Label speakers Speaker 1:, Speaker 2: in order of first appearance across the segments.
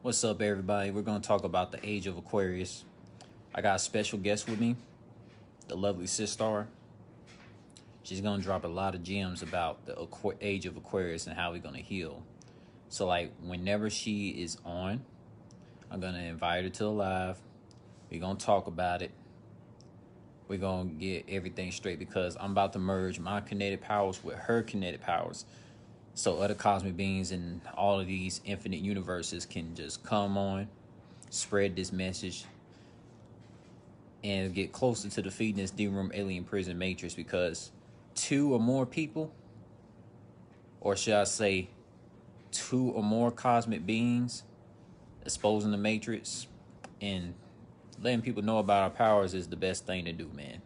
Speaker 1: What's up, everybody? We're going to talk about the age of Aquarius. I got a special guest with me, the lovely Sistar. She's going to drop a lot of gems about the age of Aquarius and how we're going to heal. So, like, whenever she is on, I'm going to invite her to the live. We're going to talk about it. We're going to get everything straight because I'm about to merge my kinetic powers with her kinetic powers so other cosmic beings and all of these infinite universes can just come on spread this message and get closer to defeating this demon realm alien prison matrix because two or more people or should i say two or more cosmic beings exposing the matrix and letting people know about our powers is the best thing to do man.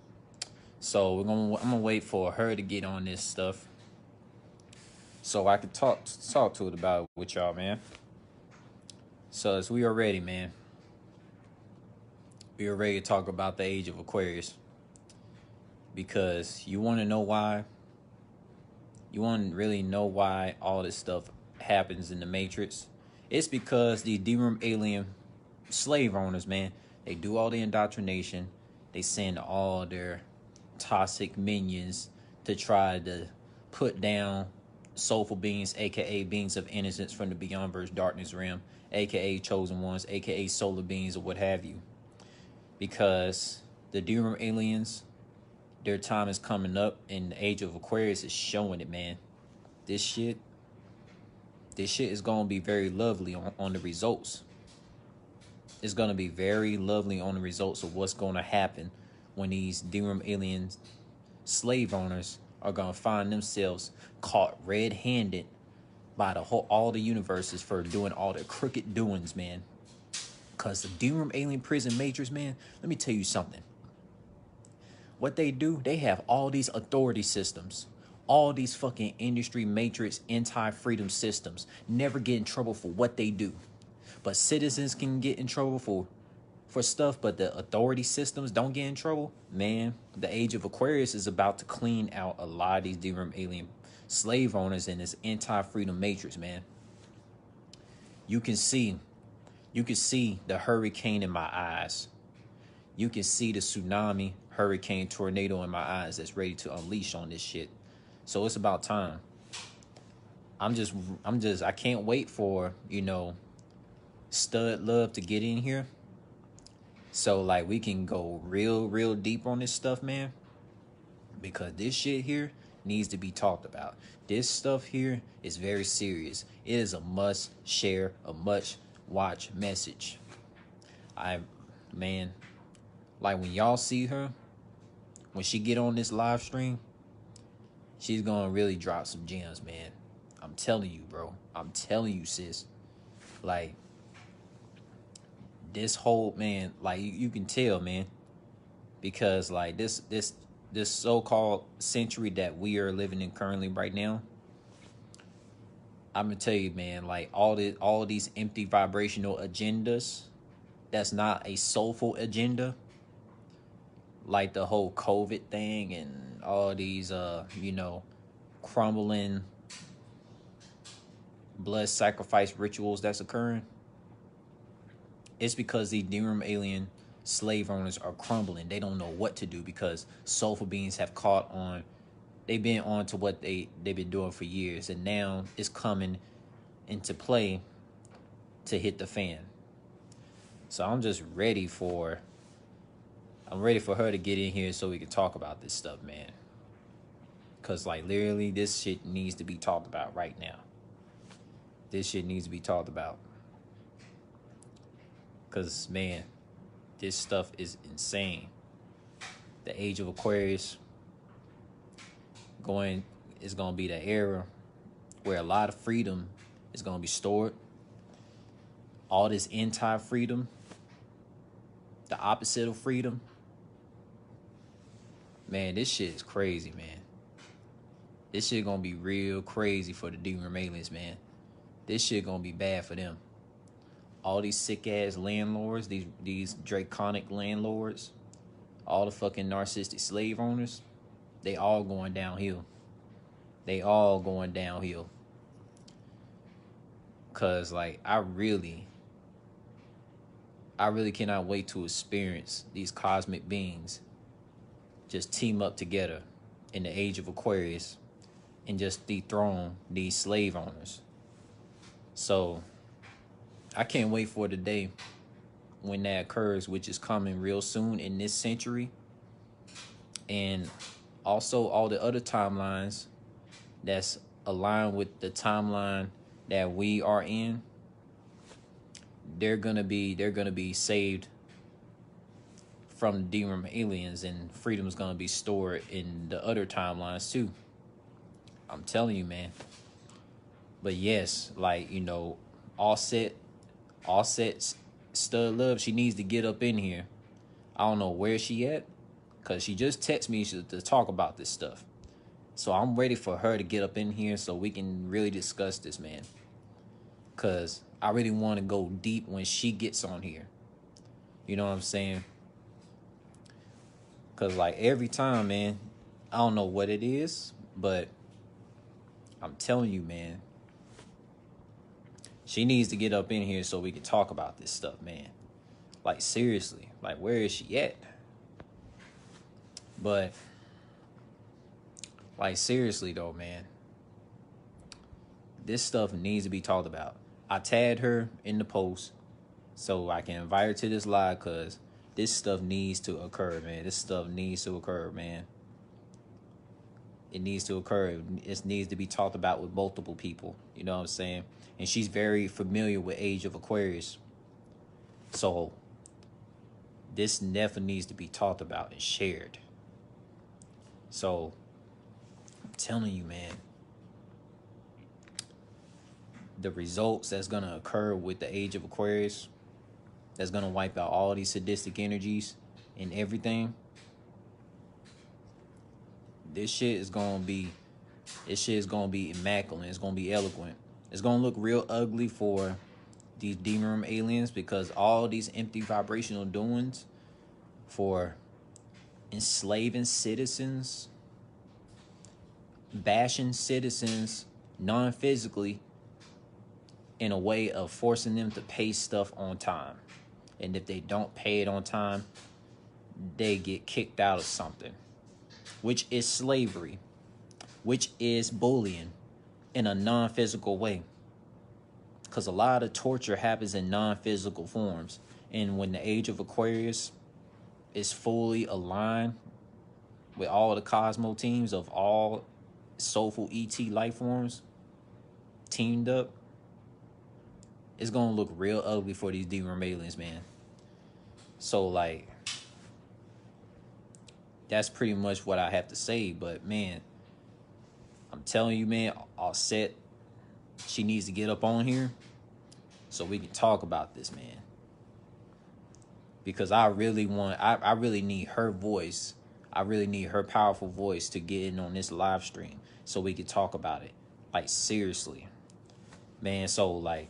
Speaker 1: So we're gonna i'm gonna wait for her to get on this stuff so I could talk talk to it about it with y'all, man. So as we are ready, man. We are ready to talk about the age of Aquarius. Because you want to know why. You want to really know why all this stuff happens in the Matrix. It's because the D-Realm alien slave owners, man, they do all the indoctrination. They send all their toxic minions to try to put down soulful beings, aka beings of innocence from the beyond, beyondverse darkness realm, aka chosen ones, aka solar beings, or what have you. Because the D-Realm aliens, their time is coming up, and the age of Aquarius is showing it, man. This shit, this shit is gonna be very lovely on, on the results. It's gonna be very lovely on the results of what's gonna happen when these D-Realm aliens slave owners are gonna find themselves caught red-handed by the whole all the universes for doing all the crooked doings, man. Cause the Doom Alien Prison Matrix, man, let me tell you something. What they do, they have all these authority systems, all these fucking industry matrix anti-freedom systems, never get in trouble for what they do. But citizens can get in trouble for for stuff, but the authority systems don't get in trouble, man, the age of Aquarius is about to clean out a lot of these D-Realm alien slave owners in this anti-freedom matrix, man. You can see, you can see the hurricane in my eyes. You can see the tsunami, hurricane, tornado in my eyes that's ready to unleash on this shit. So it's about time. I'm just, I'm just, I can't wait for, you know, studd love to get in here so like we can go real, real deep on this stuff, man. Because this shit here needs to be talked about. This stuff here is very serious. It is a must share, a must watch message. I man, like when y'all see her, when she get on this live stream, she's gonna really drop some gems, man. I'm telling you, bro. I'm telling you, sis. Like this whole man, like you, you can tell, man, because like this this this so-called century that we are living in currently right now. I'm gonna tell you, man, like all the all these empty vibrational agendas, that's not a soulful agenda. Like the whole COVID thing and all these uh, you know, crumbling blood sacrifice rituals that's occurring it's because the D-Realm alien slave owners are crumbling. They don't know what to do because soulful beings have caught on. They've been on to what they they've been doing for years, and now it's coming into play to hit the fan. So I'm just ready for. I'm ready for her to get in here so we can talk about this stuff, man. Cause like literally, this shit needs to be talked about right now. This shit needs to be talked about. Cause man, this stuff is insane. The age of Aquarius going is gonna be the era where a lot of freedom is gonna be stored. All this anti-freedom, the opposite of freedom. Man, this shit is crazy, man. This shit gonna be real crazy for the demon aliens, man. This shit gonna be bad for them all these sick ass landlords, these these draconic landlords, all the fucking narcissistic slave owners, they all going downhill. They all going downhill. Cause like I really, I really cannot wait to experience these cosmic beings just team up together in the age of Aquarius and just dethrone these slave owners. So I can't wait for the day when that occurs, which is coming real soon in this century. And also all the other timelines that's aligned with the timeline that we are in they're gonna be they're gonna be saved from the aliens and freedom's gonna be stored in the other timelines too. I'm telling you, man. But yes, like, you know, Auset Auset Studd Love, she needs to get up in here. I don't know where she at, cause she just texted me to talk about this stuff. So I'm ready for her to get up in here so we can really discuss this, man. Cause I really want to go deep when she gets on here. You know what I'm saying? Cause like every time, man, I don't know what it is, but I'm telling you, man, she needs to get up in here so we can talk about this stuff, man. Like seriously, like where is she at? But like seriously though, man, this stuff needs to be talked about. I tagged her in the post so I can invite her to this live because this stuff needs to occur, man. This stuff needs to occur, man. It needs to occur. It needs to be talked about with multiple people. You know what I'm saying? And she's very familiar with Age of Aquarius. So this never needs to be talked about and shared. So I'm telling you, man the results that's to occur with the age of Aquarius that's to wipe out all these sadistic energies and everything. This shit is to be this shit is to be immaculate. It's to be eloquent. It's going to look real ugly for these demon realm aliens because all these empty vibrational doings for enslaving citizens, bashing citizens non-physically in a way of forcing them to pay stuff on time. And if they don't pay it on time, they get kicked out of something, which is slavery, which is bullying in a non physical way. Because a lot of torture happens in non physical forms. And when the age of Aquarius is fully aligned with all the Cosmo teams of all soulful ET life forms teamed up, it's gonna look real ugly for these demon aliens, man. So like that's pretty much what I have to say. But man, I'm telling you, man, Auset she needs to get up on here so we can talk about this, man. Because I really want I, I really need her voice. I really need her powerful voice to get in on this live stream so we can talk about it. Like seriously. Man, so like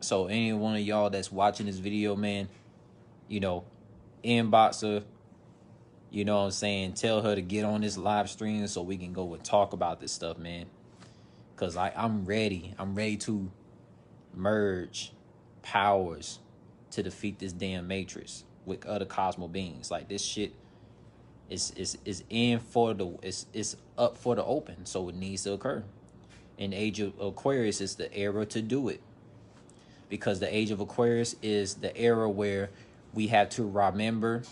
Speaker 1: so any one of y'all that's watching this video, man, you know, inbox her. You know what I'm saying? Tell her to get on this live stream so we can go and talk about this stuff, man. Cause I, I'm ready. I'm ready to merge powers to defeat this damn matrix with other cosmo beings. Like this shit is is is in for the it's it's up for the open, so it needs to occur. In Age of Aquarius is the era to do it because the age of Aquarius is the era where we have to remember.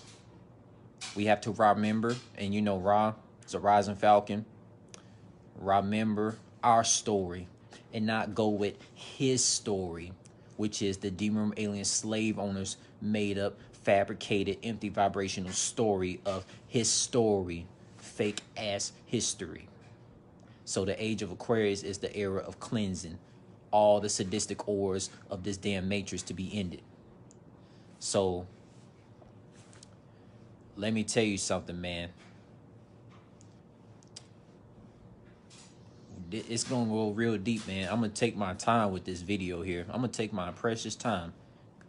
Speaker 1: We have to remember, and you know, Ra is a rising falcon. Remember our story and not go with his story, which is the demon alien slave owners made up, fabricated, empty vibrational story of his story, fake ass history. So the age of Aquarius is the era of cleansing, all the sadistic auras of this damn matrix to be ended. So, let me tell you something, man. It's gonna go real deep, man. I'm gonna take my time with this video here. I'm gonna take my precious time.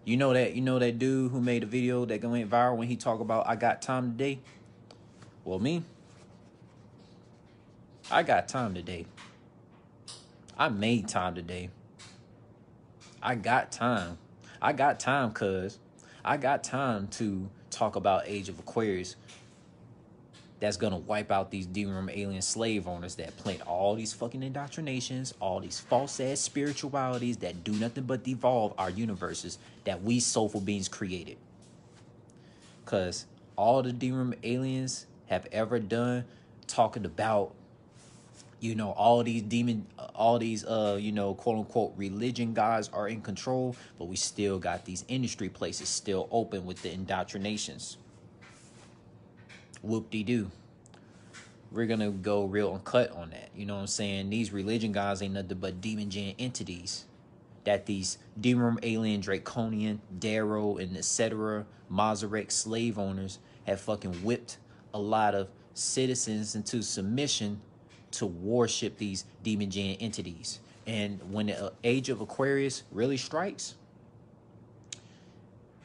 Speaker 1: You know that you know that dude who made a video that went viral when he talked about I got time today? Well, me, I got time today. I made time today. I got time. I got time, cuz. I got time to talk about Age of Aquarius that's gonna wipe out these D-Realm alien slave owners that plant all these fucking indoctrinations, all these false ass spiritualities that do nothing but devolve our universes that we soulful beings created. Cause all the D-Realm aliens have ever done talking about you know all these demon all these uh you know quote unquote religion guys are in control but we still got these industry places still open with the indoctrinations. Whoop-de-doo. We're gonna go real uncut on that. You know what i'm saying? These religion guys ain't nothing but demon gen entities that these demon alien draconian darrow and etc mazarek slave owners have fucking whipped a lot of citizens into submission to worship these demon gen entities. And when the age of Aquarius really strikes,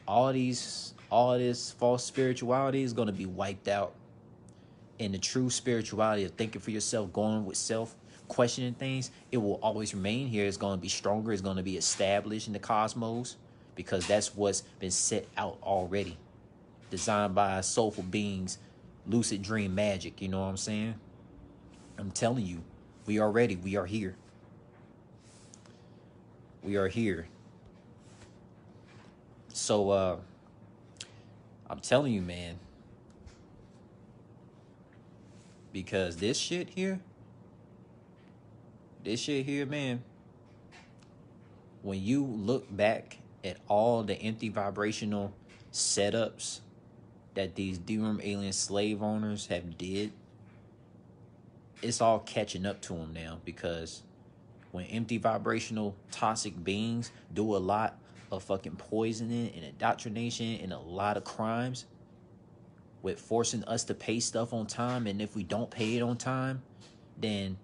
Speaker 1: all these all this false spirituality is going to be wiped out. And the true spirituality of thinking for yourself, going with self, questioning things, it will always remain here. It's going to be stronger. It's going to be established in the cosmos because that's what's been set out already. Designed by soulful beings, lucid dream magic. You know what I'm saying? I'm telling you, we are ready. We are here. We are here. So uh I'm telling you, man. Because this shit here, this shit here, man, when you look back at all the empty vibrational setups that these D-Realm alien slave owners have did it's all catching up to them now because when empty vibrational toxic beings do a lot of fucking poisoning and indoctrination and a lot of crimes with forcing us to pay stuff on time and if we don't pay it on time then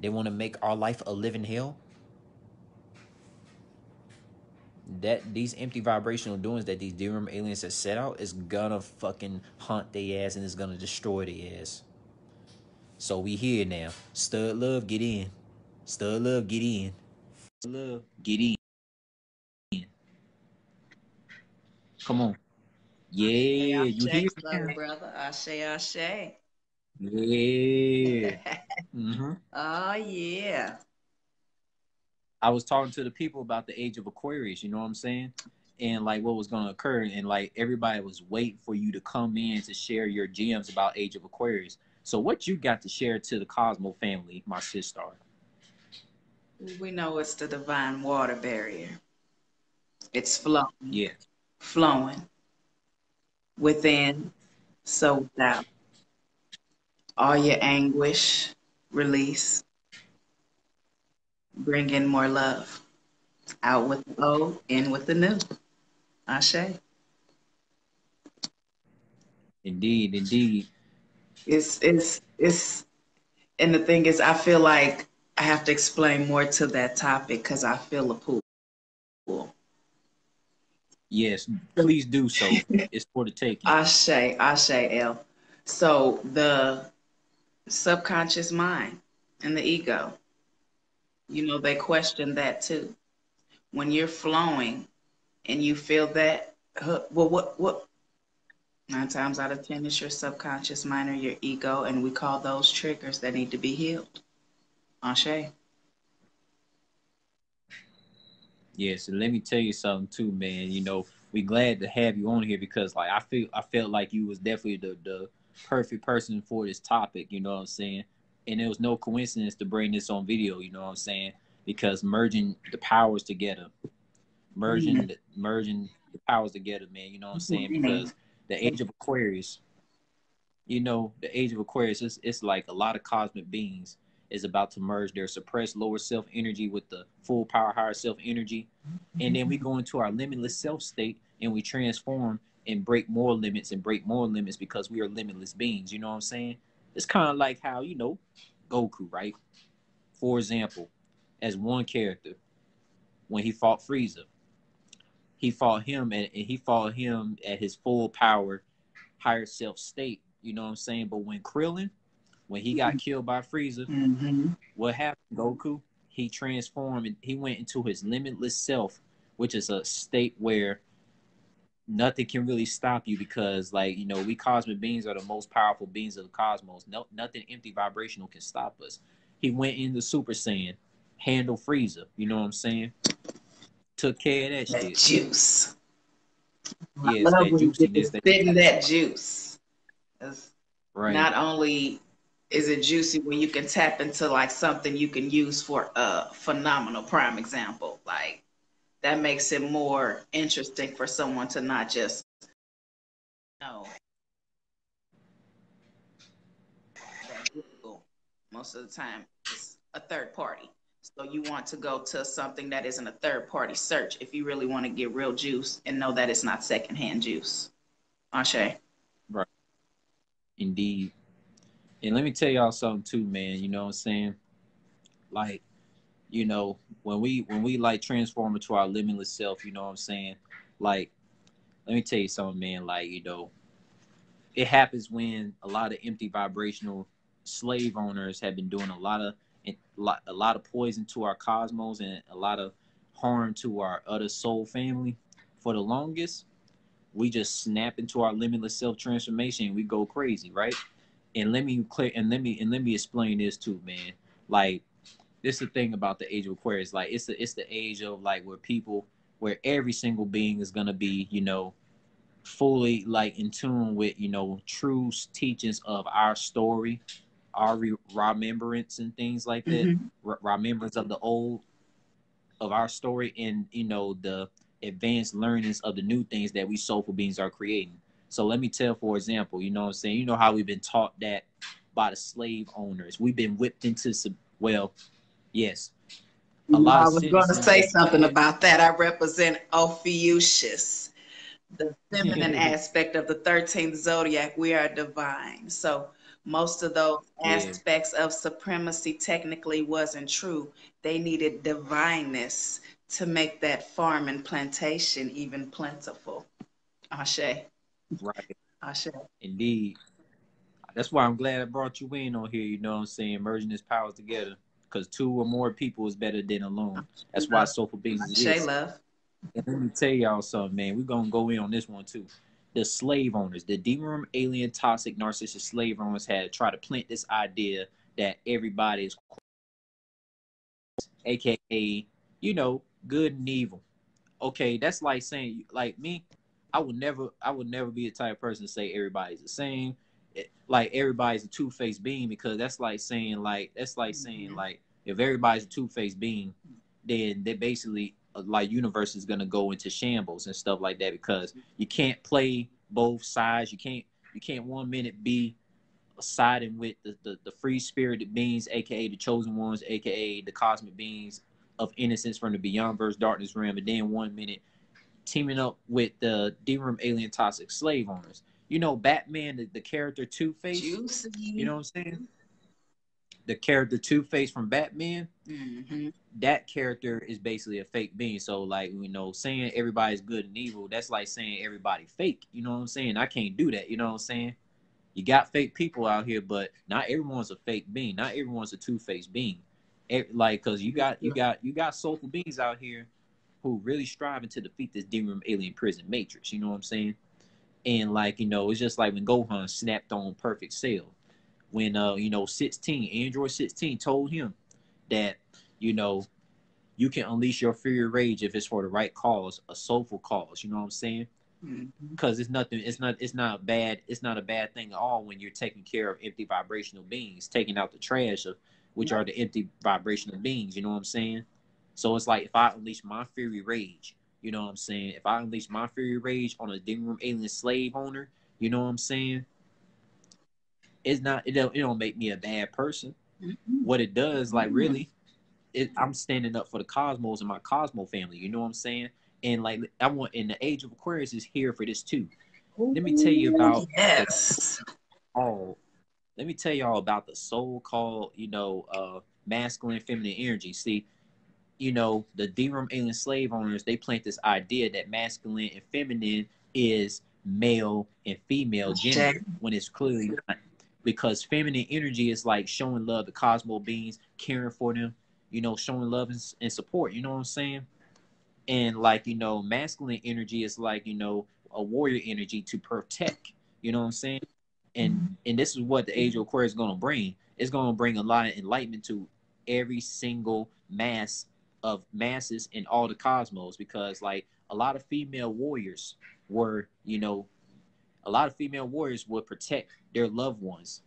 Speaker 1: they want to make our life a living hell. That these empty vibrational doings that these D-Realm aliens have set out is gonna fucking hunt their ass and is gonna destroy their ass so we here now. Studd love, get in. Studd love, get in. Studd love, get in. Come on. Yeah, you
Speaker 2: hear me, brother? I say, I say.
Speaker 1: Yeah.
Speaker 2: mm-hmm. Oh yeah.
Speaker 1: I was talking to the people about the age of Aquarius. You know what I'm saying? And like what was going to occur, and like everybody was waiting for you to come in to share your gems about Age of Aquarius. So what you got to share to the Cosmo family, my sister?
Speaker 2: We know it's the divine water bearer. It's flowing.
Speaker 1: Yeah.
Speaker 2: Flowing. Within, so without. All your anguish, release. Bring in more love. Out with the old, in with the new. Ashe.
Speaker 1: Indeed, indeed.
Speaker 2: It's it's it's and the thing is I feel like I have to explain more to that topic because I feel a pool.
Speaker 1: Yes, please do so. it's for the taking.
Speaker 2: Ashe, Ashe, L. So the subconscious mind and the ego, you know, they question that too. When you're flowing and you feel that, well, what, what, Nine times out of 10, it's your subconscious mind or your ego, and we call those triggers that need to be healed. Ashe.
Speaker 1: Yeah, so let me tell you something too, man. You know, we glad to have you on here because like I feel I felt like you was definitely the the perfect person for this topic, you know what I'm saying? And it was no coincidence to bring this on video, you know what I'm saying? Because merging the powers together. Merging mm-hmm. the, merging the powers together, man, you know what I'm saying? Mm-hmm. Because the age of Aquarius, you know, the age of Aquarius, it's, it's like a lot of cosmic beings is about to merge their suppressed lower self energy with the full power higher self energy. And then we go into our limitless self state and we transform and break more limits and break more limits because we are limitless beings. You know what I'm saying? It's kind of like how, you know, Goku, right? For example, as one character, when he fought Frieza, he fought him and, and he fought him at his full power, higher self state. You know what I'm saying? But when Krillin, when he got killed by Frieza,
Speaker 2: mm-hmm.
Speaker 1: what happened, Goku? He transformed and he went into his limitless self which is a state where nothing can really stop you because like you know we cosmic beings are the most powerful beings of the cosmos no nothing empty vibrational can stop us he went into super saiyan handle Frieza you know what i'm saying took care of that, that shit.
Speaker 2: juice.
Speaker 1: Yeah it's that juiciness
Speaker 2: that, spitting that juice. Right. not only is it juicy when you can tap into like something you can use for a phenomenal prime example. Like that makes it more interesting for someone to not just know most of the time it's a third party. So you want to go to something that isn't a third party search if you really want to get real juice and know that it's not secondhand juice. Ashe.
Speaker 1: Right. Indeed. And let me tell y'all something too, man. You know what I'm saying? Like you know, when we when we like transform into our limitless self, you know what I'm saying? Like, let me tell you something, man. Like, you know, it happens when a lot of empty vibrational slave owners have been doing a lot of lot, a lot of poison to our cosmos and a lot of harm to our other soul family. For the longest we just snap into our limitless self transformation we go crazy right? And let me clear and let me and let me explain this too man. Like this is the thing about the age of Aquarius. Like it's the it's the age of like where people where every single being is gonna be, you know, fully like in tune with, you know, true teachings of our story, our re- remembrance and things like that. Mm-hmm. remembrance of the old of our story and you know the advanced learnings of the new things that we soulful beings are creating. So let me tell, for example, you know what I'm saying? You know how we've been taught that by the slave owners. We've been whipped into some well, Yes.
Speaker 2: A lot I was going to say something about that. I represent Ophiuchus, the feminine aspect of the 13th zodiac. We are divine. So most of those yeah. aspects of supremacy technically wasn't true. They needed divineness to make that farm and plantation even plentiful. Ashe.
Speaker 1: Right.
Speaker 2: Ashe.
Speaker 1: Indeed. That's why I'm glad I brought you in on here, you know what I'm saying, merging these powers together because two or more people is better than alone. That's why Soulful Beings is.
Speaker 2: Shay love.
Speaker 1: And let me tell y'all something, man. We're gonna go in on this one too. The slave owners, the demon realm, alien, toxic, narcissist slave owners had tried to plant this idea that everybody is, aka, you know, good and evil. Okay, that's like saying, like me, I would never, I would never be the type of person to say everybody's the same like everybody's a two faced being because that's like saying like that's like saying mm-hmm. like if everybody's a two faced being, then they basically like universe is gonna go into shambles and stuff like that because you can't play both sides. You can't you can't one minute be siding with the, the, the free spirited beings, aka the chosen ones, aka the cosmic beings of innocence from the beyond verse darkness realm, and then one minute teaming up with the D Realm alien toxic slave owners you know, Batman, the, the character Two Face. You know what I'm saying? The character Two Face from Batman. Mm-hmm. That character is basically a fake being. So, like, you know, saying everybody's good and evil, that's like saying everybody fake. You know what I'm saying? I can't do that. You know what I'm saying? You got fake people out here, but not everyone's a fake being. Not everyone's a two faced being. like, cause you got you got you got soulful beings out here who really striving to defeat this demon alien prison matrix. You know what I'm saying? And like, you know, it's just like when Gohan snapped on Perfect Cell. When uh, you know, 16, Android 16 told him that, you know, you can unleash your fury rage if it's for the right cause, a soulful cause, you know what I'm saying? Because mm-hmm. it's nothing, it's not, it's not bad, it's not a bad thing at all when you're taking care of empty vibrational beings, taking out the trash of which are the empty vibrational beings, you know what I'm saying? So it's like if I unleash my fury rage, you know what I'm saying? If I unleash my fury rage on a demon realm alien slave owner, you know what I'm saying? It's not it don't it don't make me a bad person. Mm-hmm. What it does, like mm-hmm. really, it, I'm standing up for the cosmos and my cosmo family. You know what I'm saying? And like I want, in the age of Aquarius is here for this too. Ooh, let me tell you about
Speaker 2: yes.
Speaker 1: Oh, let me tell y'all about the so-called, you know, uh, masculine, feminine energy. See, you know, the D-Realm alien slave owners, they plant this idea that masculine and feminine is male and female gender when it's clearly not. Because feminine energy is like showing love to cosmo beings, caring for them, you know, showing love and, and support. You know what I'm saying? and like you know masculine energy is like you know a warrior energy to protect you know what i'm saying and mm-hmm. and this is what the age of aquarius is going to bring it's going to bring a lot of enlightenment to every single mass of masses in all the cosmos because like a lot of female warriors were you know a lot of female warriors would protect their loved ones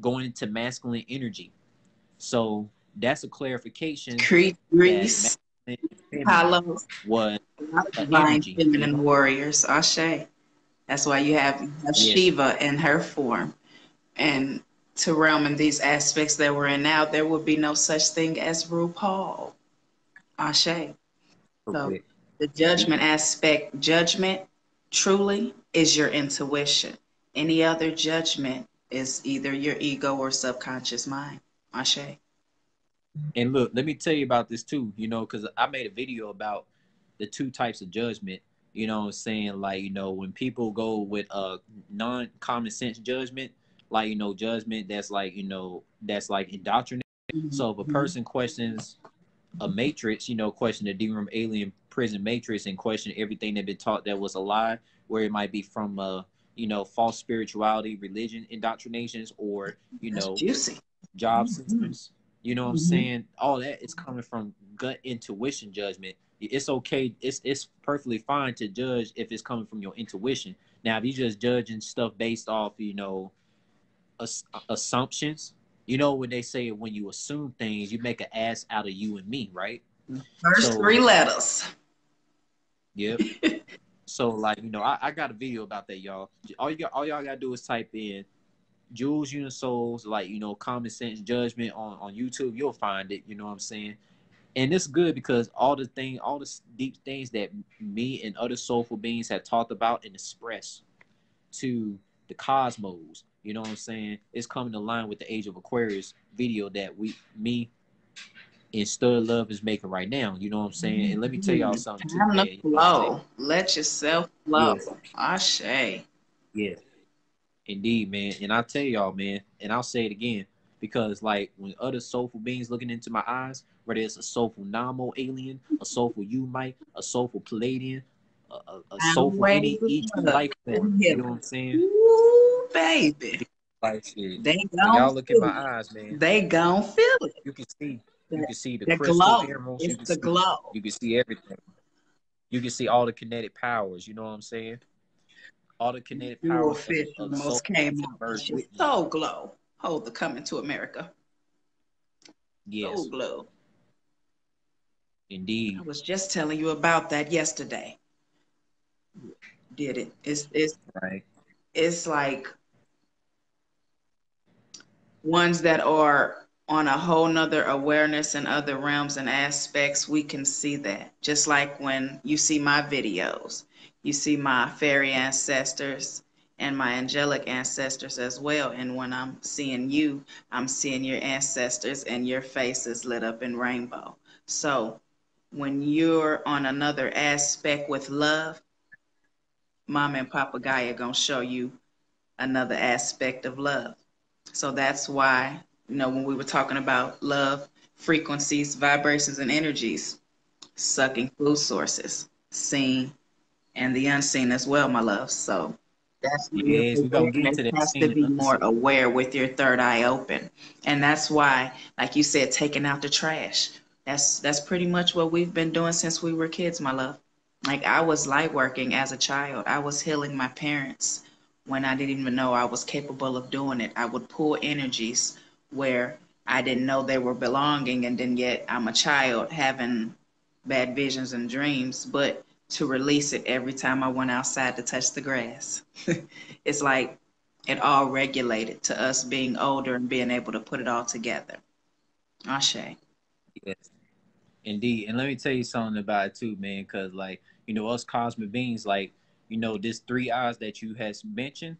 Speaker 1: going into masculine energy so that's a clarification
Speaker 2: Greece, Apollo
Speaker 1: was
Speaker 2: divine feminine warriors ashe that's why you have, you have yes. shiva in her form and to realm in these aspects that we're in now, there would be no such thing as RuPaul. Ashe. So the judgment aspect, judgment truly is your intuition. Any other judgment is either your ego or subconscious mind. Ashe.
Speaker 1: And look, let me tell you about this too, you know, because I made a video about the two types of judgment. You know I'm saying? Like, you know, when people go with a non common sense judgment, like you know judgment that's like you know that's like indoctrinated. Mm-hmm. So if a person questions a matrix, you know, question the D-Realm alien prison matrix and question everything they've been taught that was a lie, where it might be from uh, you know, false spirituality, religion indoctrinations, or you
Speaker 2: that's
Speaker 1: know,
Speaker 2: juicy.
Speaker 1: job mm-hmm. systems. You know what I'm mm-hmm. saying? All that is coming from gut intuition judgment. It's okay. It's it's perfectly fine to judge if it's coming from your intuition. Now, if you're just judging stuff based off, you know, assumptions. You know when they say when you assume things, you make an ass out of you and me, right?
Speaker 2: First so, three letters.
Speaker 1: Yep. so like you know, I, I got a video about that, y'all. All you got, all y'all gotta do is type in Jewels Unisouls, like you know, common sense judgment on on YouTube. You'll find it. You know what I'm saying? And it's good because all the thing, all the deep things that me and other soulful beings have talked about and expressed to the cosmos you know what I'm saying? It's coming to line with the Age of Aquarius video that we, me, and Studd Love is making right now. You know what I'm saying? And let me tell y'all mm-hmm. something too.
Speaker 2: Man. Flow. Let yourself flow. Yes. Ashe.
Speaker 1: Yes. Indeed, man. And I'll tell y'all, man, and I'll say it again, because like when other soulful beings looking into my eyes, whether it's a soulful Nommo alien, a soulful Ummite, a soulful Pleiadian, a, a, a soulful any each life form. You know what I'm saying?
Speaker 2: Ooh, baby.
Speaker 1: Like shit.
Speaker 2: They gon'
Speaker 1: y'all look in my eyes, man.
Speaker 2: They gon' feel it.
Speaker 1: You can see. You can see the,
Speaker 2: the
Speaker 1: crystal
Speaker 2: glow.
Speaker 1: emeralds.
Speaker 2: It's
Speaker 1: you can
Speaker 2: the
Speaker 1: see,
Speaker 2: glow.
Speaker 1: You can see everything. You can see all the kinetic powers. You know what I'm saying? All the kinetic powers.
Speaker 2: Fish of, of almost came out. So glow. Hold the coming to America.
Speaker 1: Yes.
Speaker 2: So glow.
Speaker 1: Indeed.
Speaker 2: I was just telling you about that yesterday did it. It's it's
Speaker 1: right.
Speaker 2: It's like ones that are on a whole nother awareness and other realms and aspects, we can see that. Just like when you see my videos, you see my fairy ancestors and my angelic ancestors as well. And when I'm seeing you, I'm seeing your ancestors and your faces lit up in rainbow. So when you're on another aspect with love, Mama and Papa Gaia are gonna show you another aspect of love. So that's why, you know, when we were talking about love, frequencies, vibrations, and energies, sucking food sources, seen and the unseen as well, my love. So that's
Speaker 1: yes, we gonna get to that.
Speaker 2: Has to be more aware with your third eye open, and that's why, like you said, taking out the trash. That's that's pretty much what we've been doing since we were kids, my love. Like I was light working as a child. I was healing my parents when I didn't even know I was capable of doing it. I would pull energies where I didn't know they were belonging, and then yet I'm a child having bad visions and dreams, but to release it every time I went outside to touch the grass. it's like it all regulated to us being older and being able to put it all together. Ashe.
Speaker 1: Yes, indeed. And let me tell you something about it too, man, because like you know, us cosmic beings, like, you know, this three eyes that you has mentioned,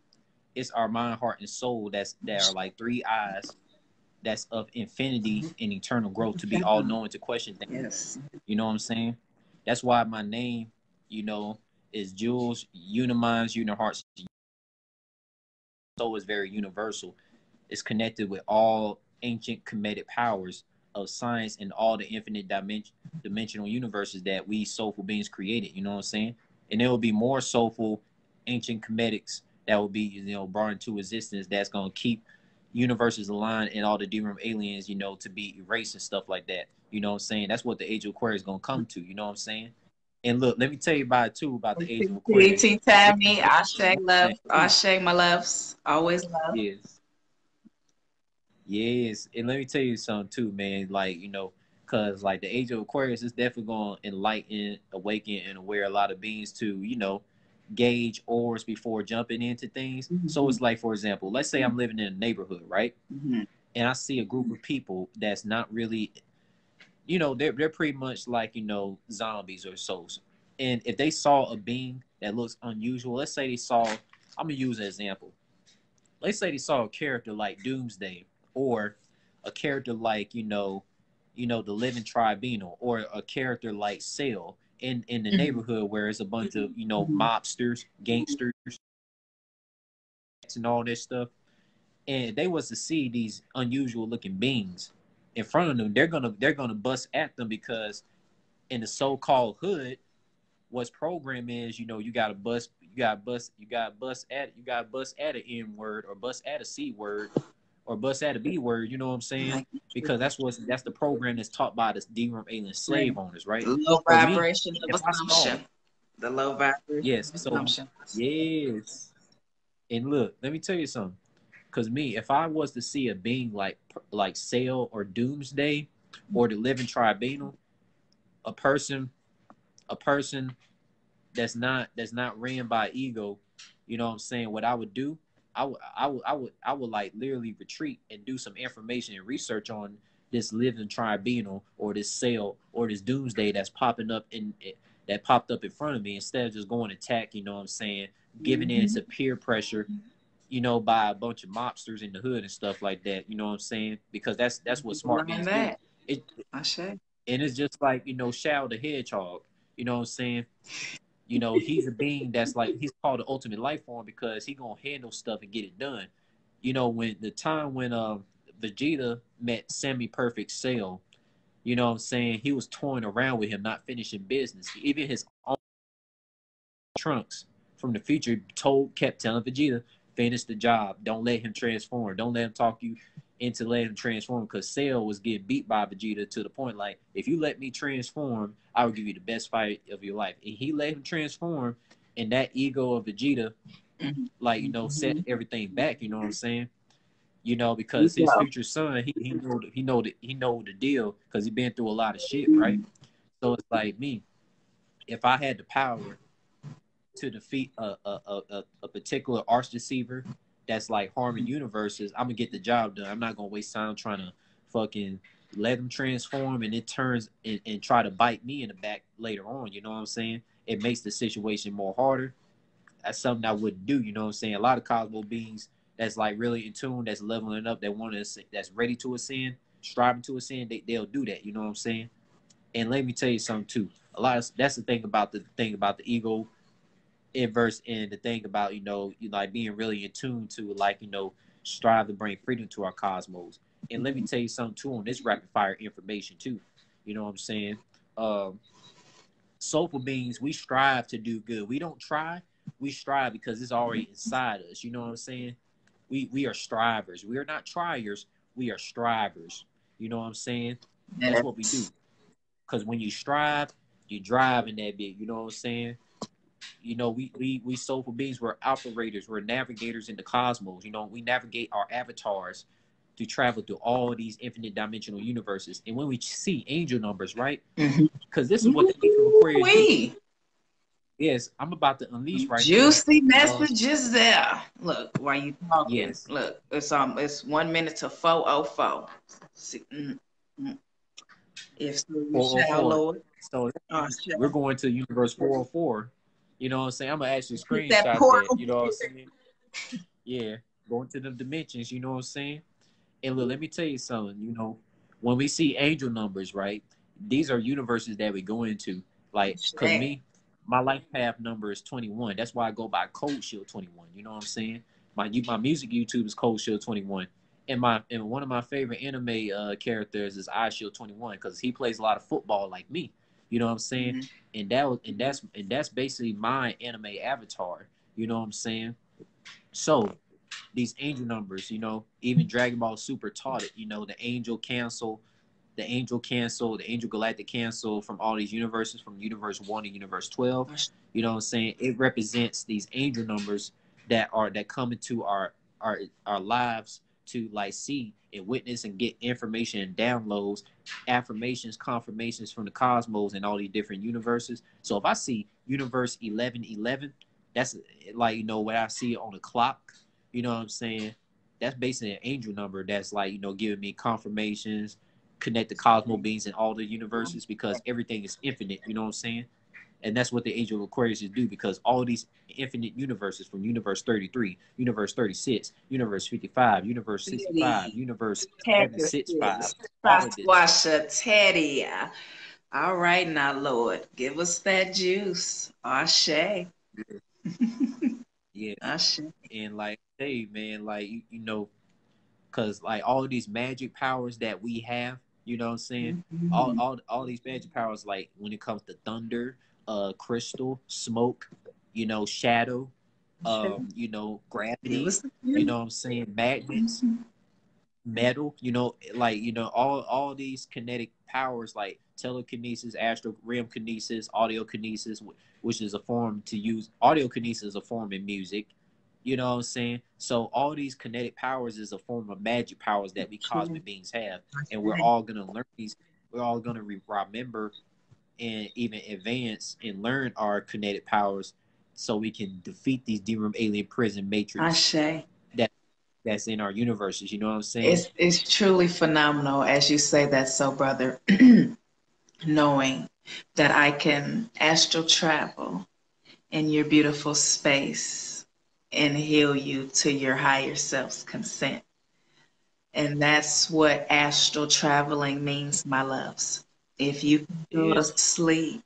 Speaker 1: it's our mind, heart, and soul that's that are like three eyes that's of infinity mm-hmm. and eternal growth to be all knowing to question things.
Speaker 2: Yes.
Speaker 1: You know what I'm saying? That's why my name, you know, is Jewels Uniminds Unihearts. Soul is very universal. It's connected with all ancient comedic powers of science and all the infinite dimension dimensional universes that we soulful beings created. You know what I'm saying? And there will be more soulful ancient comedics that will be you know brought into existence that's gonna keep universes aligned and all the D-Realm aliens, you know, to be erased and stuff like that. You know what I'm saying? That's what the Age of Aquarius is gonna come to. You know what I'm saying? And look, let me tell you about it too about the Age of Aquarius.
Speaker 2: T Tammy, Ashe love, Ashe my loves, always love.
Speaker 1: Yes. Yes, and let me tell you something too, man. Like you know, cause like the Age of Aquarius is definitely going to enlighten, awaken, and aware a lot of beings to you know gauge auras before jumping into things. Mm-hmm. So it's like, for example, let's say I'm living in a neighborhood, right? Mm-hmm. And I see a group of people that's not really, you know, they're they're pretty much like you know zombies or souls. And if they saw a being that looks unusual, let's say they saw, I'm gonna use an example. Let's say they saw a character like Doomsday or a character like you know, you know the Living Tribunal, or a character like Cell in in the mm-hmm. neighborhood where it's a bunch of you know mm-hmm. mobsters, gangsters, and all this stuff, and they was to see these unusual looking beings in front of them, they're gonna they're gonna bust at them because in the so-called hood, what's program is you know you got to bust you got bust you got bust at you got bust at an N word or bust at a C word or bust at a B word, you know what I'm saying? Because that's what that's the program that's taught by the D-Realm alien slave owners, right?
Speaker 2: The low vibration me, of assumption. The low vibration.
Speaker 1: Yes. So yes. And look, let me tell you something. Cause me, if I was to see a being like like Cell or Doomsday or the Living Tribunal, a person, a person that's not that's not ran by ego, you know what I'm saying? What I would do I would, I would, I would, I would like literally retreat and do some information and research on this living tribunal or this cell or this doomsday that's popping up in that popped up in front of me instead of just going attack. You know what I'm saying? Giving mm-hmm. in to peer pressure, you know, by a bunch of mobsters in the hood and stuff like that. You know what I'm saying? Because that's that's what smart men do. It,
Speaker 2: I say.
Speaker 1: And it's just like you know, Shadow the Hedgehog. You know what I'm saying? You know, he's a being that's like he's called the ultimate life form because he gonna handle stuff and get it done. You know, when the time when uh, Vegeta met Semi Perfect Cell, you know what I'm saying? He was toying around with him, not finishing business. Even his own trunks from the future told kept telling Vegeta, finish the job. Don't let him transform. Don't let him talk you into letting him transform because Cell was getting beat by Vegeta to the point like, if you let me transform, I will give you the best fight of your life. And he let him transform, and that ego of Vegeta, like you know, mm-hmm. set everything back. You know what I'm saying? You know, because his future son, he he know the, he know the, he know the deal because he been through a lot of shit, mm-hmm. right? So it's like me, if I had the power to defeat a a, a, a particular arch deceiver that's like harming mm-hmm. universes, I'm gonna get the job done. I'm not gonna waste time trying to fucking let them transform and it turns and, and try to bite me in the back later on. You know what I'm saying? It makes the situation more harder. That's something I wouldn't do. You know what I'm saying? A lot of cosmo beings that's like really in tune, that's leveling up, that want to, that's ready to ascend, striving to ascend, they, they'll do that. You know what I'm saying? And let me tell you something too. A lot of that's the thing about the thing about the ego inverse and the thing about you know you like being really in tune to like you know strive to bring freedom to our cosmos. And let me tell you something too on this rapid fire information too. You know what i'm saying? Um soulful beings we strive to do good. We don't try we strive because it's already inside us. You know what i'm saying? We we are strivers. We are not triers we are strivers. You know what i'm saying? That's what we do. Because when you strive you drive in that bit. You know what i'm saying you know, we we we soulful beings. We're operators. We're navigators in the cosmos. You know, we navigate our avatars to travel through all these infinite dimensional universes. And when we see angel numbers, right? Because mm-hmm. this is what the angel Aquarius we. Yes, I'm about to unleash right
Speaker 2: Juicy now. messages uh, there. Look, while you talking, yes. look, it's um, it's one minute to four oh four. Mm-hmm. If so, you oh shall, Lord.
Speaker 1: So oh, we're going to universe 404 you know what I'm saying? I'm gonna actually screenshot that, that, You know what I'm saying? Yeah, going to the dimensions. You know what I'm saying? And look, let me tell you something. You know, when we see angel numbers, right? These are universes that we go into. Like, cause me, my life path number is 21. That's why I go by Cold Shield 21. You know what I'm saying? My my music YouTube is Cold Shield 21. and my and one of my favorite anime uh, characters is Eyeshield Twenty One because he plays a lot of football like me. You know what I'm saying? Mm-hmm. And that was and that's and that's basically my anime avatar. You know what I'm saying? So these angel numbers, you know, even Dragon Ball Super taught it. You know, the angel cancel, the angel cancel, the angel galactic cancel from all these universes, from universe one to universe twelve. You know what I'm saying? It represents these angel numbers that are that come into our our our lives to like see and witness and get information and downloads, affirmations, confirmations from the cosmos and all these different universes. So if I see universe eleven eleven, that's like you know what I see on the clock. You know what I'm saying? That's basically an angel number that's like you know giving me confirmations, connect the cosmos mm-hmm. beings and all the universes because everything is infinite. You know what I'm saying? And that's what the angel of Aquarius is do because all these infinite universes from universe 33, universe 36, universe 55, universe 65, universe 765.
Speaker 2: Sasquatch Teddy. All right now, Lord, give us that juice. Ashe.
Speaker 1: yeah. Ashe. And like, hey man, like you, you know, cause like all these magic powers that we have, you know what I'm saying? Mm-hmm. All, all all these magic powers, like when it comes to thunder, uh, crystal, smoke, you know, shadow, um, you know, gravity, you know what I'm saying, magnets, metal, you know, like, you know, all all these kinetic powers like telekinesis, astral realm kinesis, audio kinesis, which is a form to use audio kinesis is a form in music. You know what I'm saying? So all these kinetic powers is a form of magic powers that we cosmic beings have, and we're all gonna learn these. We're all gonna re- remember and even advance and learn our kinetic powers so we can defeat these demon alien prison matrix
Speaker 2: say
Speaker 1: that that's in our universes. You know what I'm saying?
Speaker 2: It's it's truly phenomenal as you say that so brother knowing that I can astral travel in your beautiful space and heal you to your higher self's consent. And that's what astral traveling means, my loves. If you go to sleep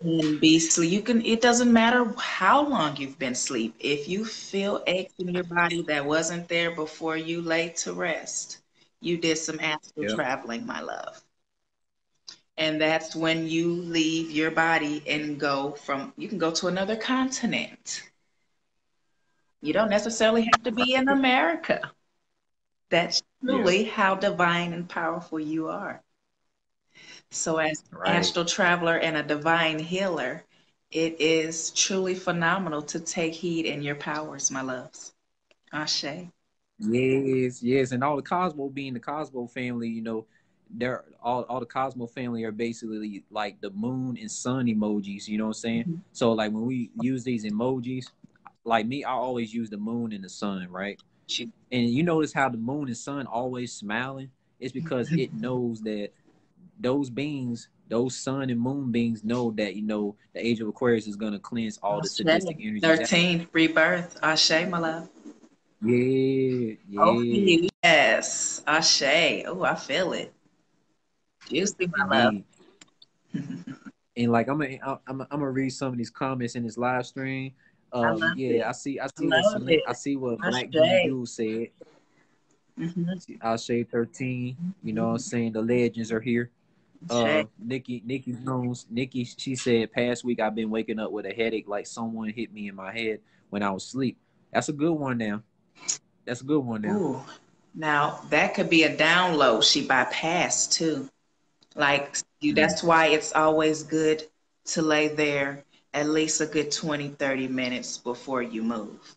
Speaker 2: and be sleep, you can. It doesn't matter how long you've been asleep. If you feel aches in your body that wasn't there before you lay to rest, you did some astral yep. traveling, my love. And that's when you leave your body and go from. You can go to another continent. You don't necessarily have to be in America. That's truly yeah. how divine and powerful you are. So, as right. astral traveler and a divine healer, it is truly phenomenal to take heed in your powers, my loves. Ashe.
Speaker 1: Yes, yes, and all the Cosmo being the Cosmo family, you know, they're all all the Cosmo family are basically like the moon and sun emojis. You know what I'm saying? Mm-hmm. So like when we use these emojis, like me, I always use the moon and the sun, right? And you notice how the moon and sun always smiling? It's because it knows that those beings, those sun and moon beings know that, you know, the age of Aquarius is going to cleanse all the sadistic energy.
Speaker 2: 13, rebirth. Ashe, my love.
Speaker 1: Yeah, yeah. Oh,
Speaker 2: yes. Ashe. Oh, I feel it. Juicy, my love.
Speaker 1: and like I'm gonna I'm, I'm gonna read some of these comments in this live stream. Um, I yeah, it. I see. I see. I what, I see what Black Dude said. Mm-hmm. I'll say 13. You know what I'm saying? The legends are here. Uh, Nikki, Nikki Jones, Nikki, she said, past week I've been waking up with a headache like someone hit me in my head when I was asleep. That's a good one now. That's a good one now. Ooh.
Speaker 2: Now that could be a download she bypassed too. Like you, that's mm-hmm. why it's always good to lay there at least a good 20, 30 minutes before you move.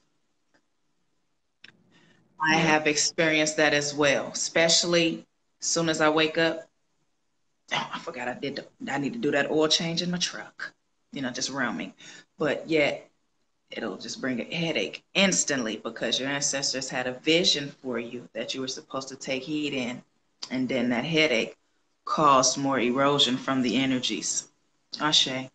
Speaker 2: I have experienced that as well, especially as soon as I wake up. Oh, I forgot I did. The, I need to do that oil change in my truck. You know, just roaming, but yet it'll just bring a headache instantly because your ancestors had a vision for you that you were supposed to take heed in, and then that headache caused more erosion from the energies. Ashe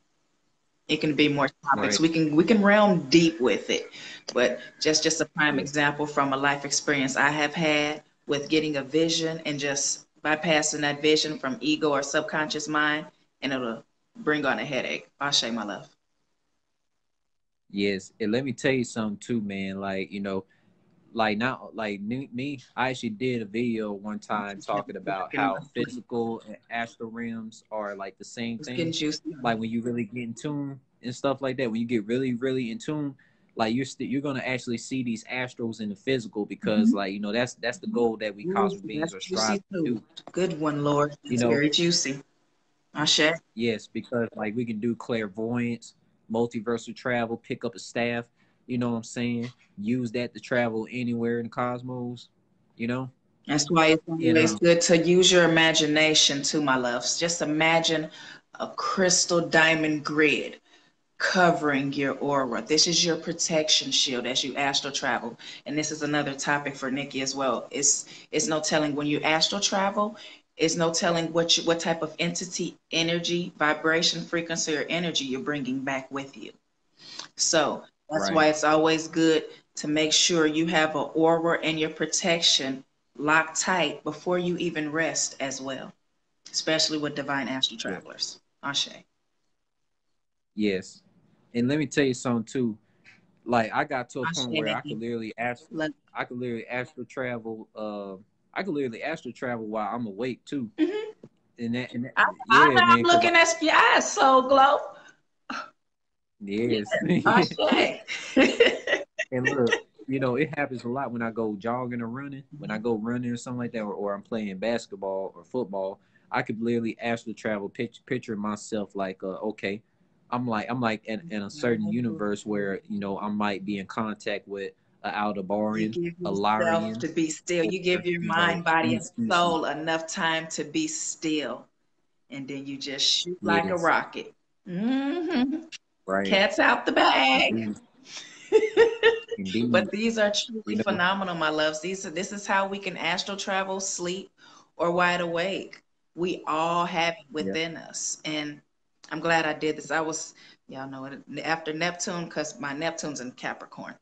Speaker 2: it can be more topics. Right. We can we can realm deep with it, but just just a prime example from a life experience I have had with getting a vision and just bypassing that vision from ego or subconscious mind, and it'll bring on a headache. I'll Ashe, my love.
Speaker 1: Yes, and let me tell you something too, man. Like you know, like now like me i actually did a video one time talking about how physical and astral realms are like the same thing like when you really get in tune and stuff like that when you get really really in tune like you're st- you're gonna actually see these astrals in the physical because mm-hmm. like you know that's that's the goal that we cosmic beings are striving to do.
Speaker 2: Good one, Lord. It's you know, very juicy. I share.
Speaker 1: Yes, because like we can do clairvoyance, multiversal travel, pick up a staff you know what I'm saying? Use that to travel anywhere in the cosmos, you know?
Speaker 2: That's why it's always good to use your imagination too, my loves. Just imagine a crystal diamond grid covering your aura. This is your protection shield as you astral travel. And this is another topic for Nikki as well. It's it's no telling when you astral travel, it's no telling what you, what type of entity, energy, vibration, frequency, or energy you're bringing back with you. So that's right. why it's always good to make sure you have an aura and your protection locked tight before you even rest as well, especially with divine astral travelers. Ashe.
Speaker 1: Yes. And let me tell you something too. Like I got to a Ashe. point where I could literally ask I could literally astral travel uh I could literally astral travel while I'm awake too. Mm-hmm. And that, and that, I,
Speaker 2: yeah, I'm looking I, at your eyes so glow.
Speaker 1: Yes. and look, you know, it happens a lot when I go jogging or running. When I go running or something like that, or, or I'm playing basketball or football, I could literally astral travel, picture, picture myself like, uh, okay, I'm like, I'm like in, in a certain universe where you know I might be in contact with an Aldebaran, a Lyrian.
Speaker 2: To be still, you give your mind, body, and soul enough time to be still, and then you just shoot like a rocket. Mm-hmm. Right. Cats out the bag. but these are truly phenomenal, my loves. These are this is how we can astral travel, sleep, or wide awake. We all have it within yeah. us. And I'm glad I did this. I was, y'all know it after Neptune, because my Neptune's in Capricorn.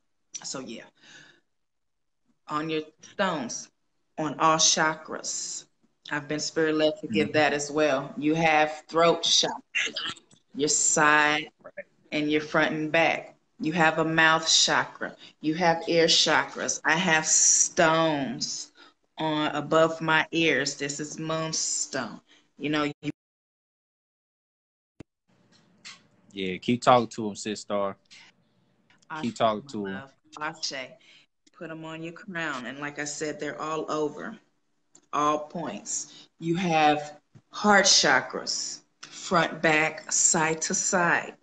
Speaker 2: So yeah. On your stones, on all chakras. I've been spirit led to give mm-hmm. that as well. You have throat chakra, your side, and your front and back. You have a mouth chakra. You have ear chakras. I have stones on above my ears. This is moonstone. You know, you
Speaker 1: Yeah, keep talking to him, sister. Keep talking to him.
Speaker 2: Ashe. Put them on your crown. And like I said, they're all over, all points. You have heart chakras, front, back, side to side.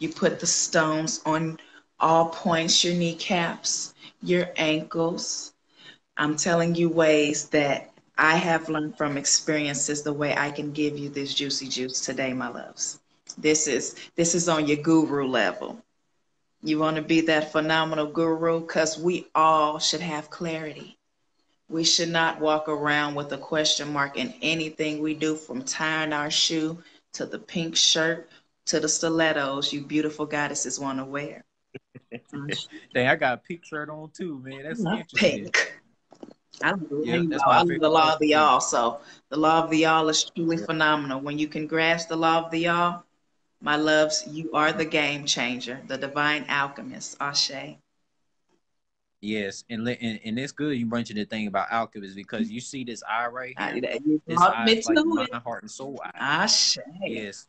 Speaker 2: You put the stones on all points, your kneecaps, your ankles. I'm telling you ways that I have learned from experiences the way I can give you this juicy juice today, my loves. This is this is on your guru level. You want to be that phenomenal guru because we all should have clarity. We should not walk around with a question mark in anything we do, from tying our shoe to the pink shirt to the stilettos you beautiful goddesses want to wear.
Speaker 1: Dang, I got a pink shirt on too, man. That's interesting. Pink.
Speaker 2: I love, yeah, I love the law of the all. So the law of the all is truly yeah. phenomenal. When you can grasp the law of the all, my loves, you are the game changer, the divine alchemist. Ashe.
Speaker 1: Yes, and and, and it's good you mentioned the thing about alchemists because you see this eye right here. I, this eye, like heart and soul eye.
Speaker 2: Ashe.
Speaker 1: Yes,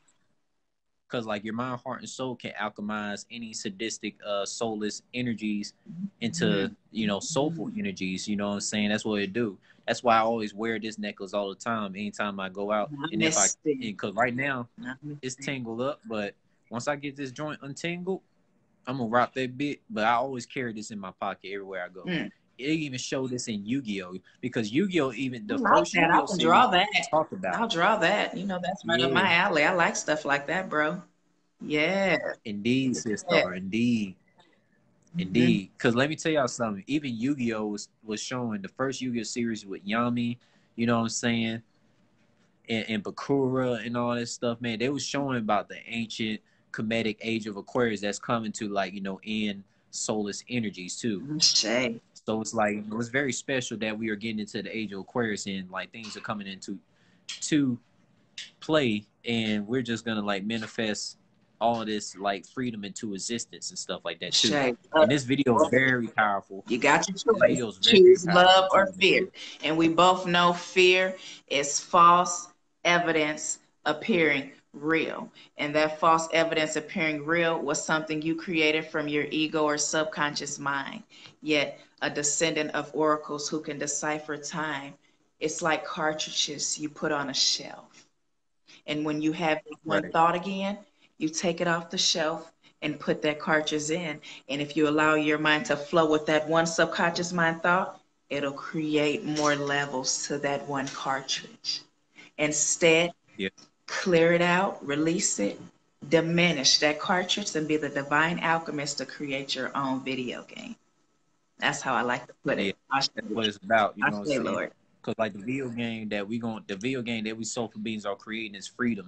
Speaker 1: because like your mind, heart, and soul can alchemize any sadistic, uh, soulless energies into mm-hmm. you know soulful energies. You know what I'm saying? That's what it do. That's why I always wear this necklace all the time, anytime I go out. Not and if I, because right now it's tangled up, but once I get this joint untangled, I'm gonna rock that bit. But I always carry this in my pocket everywhere I go. Mm. It even showed this in Yu-Gi-Oh because Yu-Gi-Oh even the
Speaker 2: I
Speaker 1: first Yu-Gi-Oh
Speaker 2: I can draw that. Talk about. I'll draw that. You know that's right yeah. up my alley. I like stuff like that, bro. Yeah.
Speaker 1: Indeed, sister. Yeah. Indeed. Mm-hmm. Indeed. Because let me tell y'all something. Even Yu-Gi-Oh was was showing the first Yu-Gi-Oh series with Yami. You know what I'm saying? And, and Bakura and all this stuff, man. They was showing about the ancient Kemetic age of Aquarius that's coming to like you know in soulless energies too.
Speaker 2: Shay.
Speaker 1: So it's like it was very special that we are getting into the age of Aquarius and like things are coming into to play and we're just gonna like manifest all this like freedom into existence and stuff like that too.
Speaker 2: Shay,
Speaker 1: And this video is very powerful.
Speaker 2: You got your choice.
Speaker 1: video is very
Speaker 2: Choose
Speaker 1: powerful
Speaker 2: love or fear. And we both know fear is false evidence appearing real. And that false evidence appearing real was something you created from your ego or subconscious mind. Yet, a descendant of oracles who can decipher time, it's like cartridges you put on a shelf. And when you have one
Speaker 1: Right.
Speaker 2: thought again, you take it off the shelf and put that cartridge in. And if you allow your mind to flow with that one subconscious mind thought, it'll create more levels to that one cartridge. Instead,
Speaker 1: Yeah.
Speaker 2: Clear it out, release it, diminish that cartridge, and be the divine alchemist to create your own video game. That's how I like to put it. I
Speaker 1: That's what it's about. You
Speaker 2: I
Speaker 1: know what I'm
Speaker 2: say,
Speaker 1: saying?
Speaker 2: Lord.
Speaker 1: Because like the video game that we going the video game that we soulful beings are creating is freedom,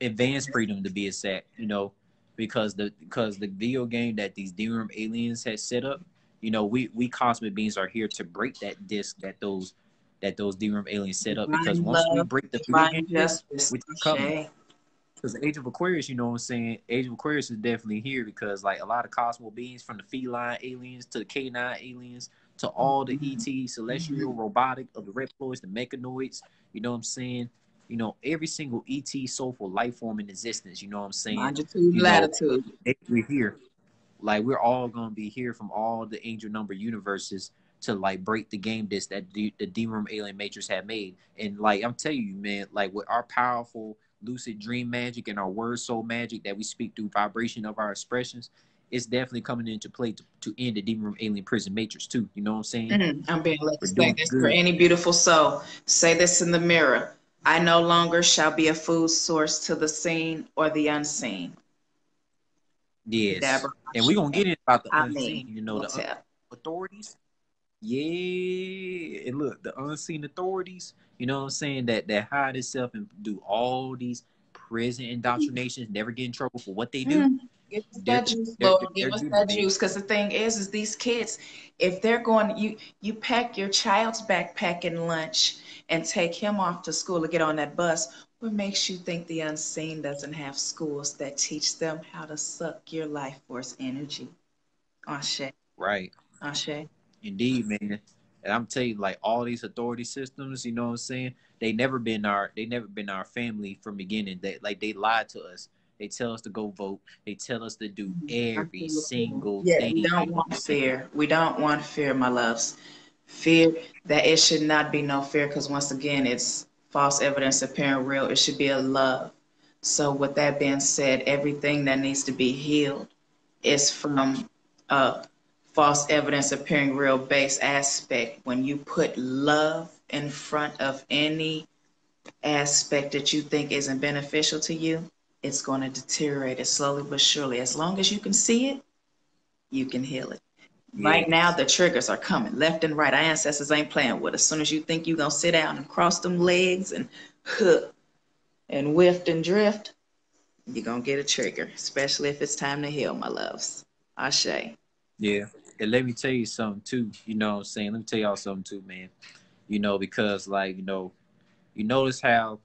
Speaker 1: advanced freedom to be exact. You know, because the because the video game that these D-Realm aliens had set up, you know, we we cosmic beings are here to break that disc that those that those D-Realm aliens set up. Because once we break the
Speaker 2: Divine justice.
Speaker 1: we come. Because Age of Aquarius, you know what I'm saying? Age of Aquarius is definitely here because like a lot of cosmo beings from the feline aliens to the canine aliens to all the mm-hmm. ET, celestial, mm-hmm. robotic, of the reptiloids, the mechanoids, you know what I'm saying? You know, every single ET soulful life form in existence, you know what I'm saying?
Speaker 2: Longitude,
Speaker 1: You know,
Speaker 2: latitude.
Speaker 1: We're here. Like we're all gonna be here from all the angel number universes to like break the game disc that the, the D-Realm Alien Matrix had made. And like I'm telling you, man, like with our powerful lucid dream magic and our word soul magic that we speak through vibration of our expressions, it's definitely coming into play to, to end the D-Realm Alien Prison Matrix too. You know what I'm saying?
Speaker 2: Mhm. I'm being led to say this
Speaker 1: good.
Speaker 2: for any beautiful soul. Say this in the mirror. I no longer shall be a food source to the seen or the unseen.
Speaker 1: Yes.
Speaker 2: Dabra.
Speaker 1: And we're gonna get in about the
Speaker 2: I
Speaker 1: unseen,
Speaker 2: mean,
Speaker 1: you know, the authorities. Yeah, and look, the unseen authorities, you know what I'm saying, that that hide itself and do all these prison indoctrinations, never get in trouble for what they do.
Speaker 2: Mm. Give us that juice, Lord. Give us that juice. Because the thing is, is these kids, if they're going, you you pack your child's backpack and lunch and take him off to school to get on that bus. What makes you think the unseen doesn't have schools that teach them how to suck your life force energy? Ashe,
Speaker 1: Right.
Speaker 2: Ashe.
Speaker 1: Indeed, man. And I'm telling you, like all these authority systems, you know what I'm saying? They never been our they never been our family from beginning. They like they lied to us. They tell us to go vote. They tell us to do mm-hmm. every
Speaker 2: Absolutely.
Speaker 1: single
Speaker 2: Yeah,
Speaker 1: thing.
Speaker 2: we don't want fear. We don't want fear, my loves. Fear that it should not be no fear because once again, it's false evidence appearing real. It should be a love. So, with that being said, everything that needs to be healed is from a false evidence appearing real base aspect. When you put love in front of any aspect that you think isn't beneficial to you, it's going to deteriorate it slowly but surely. As long as you can see it, you can heal it. Right now, the triggers are coming left and right. Our ancestors ain't playing with us. As soon as you think you're going to sit down and cross them legs and hook and whiff and drift, you're going to get a trigger, especially if it's time to heal, my loves. Ashe.
Speaker 1: Yeah. And let me tell you something too. You know what I'm saying? Let me tell y'all something too, man. You know, because like, you know, you notice how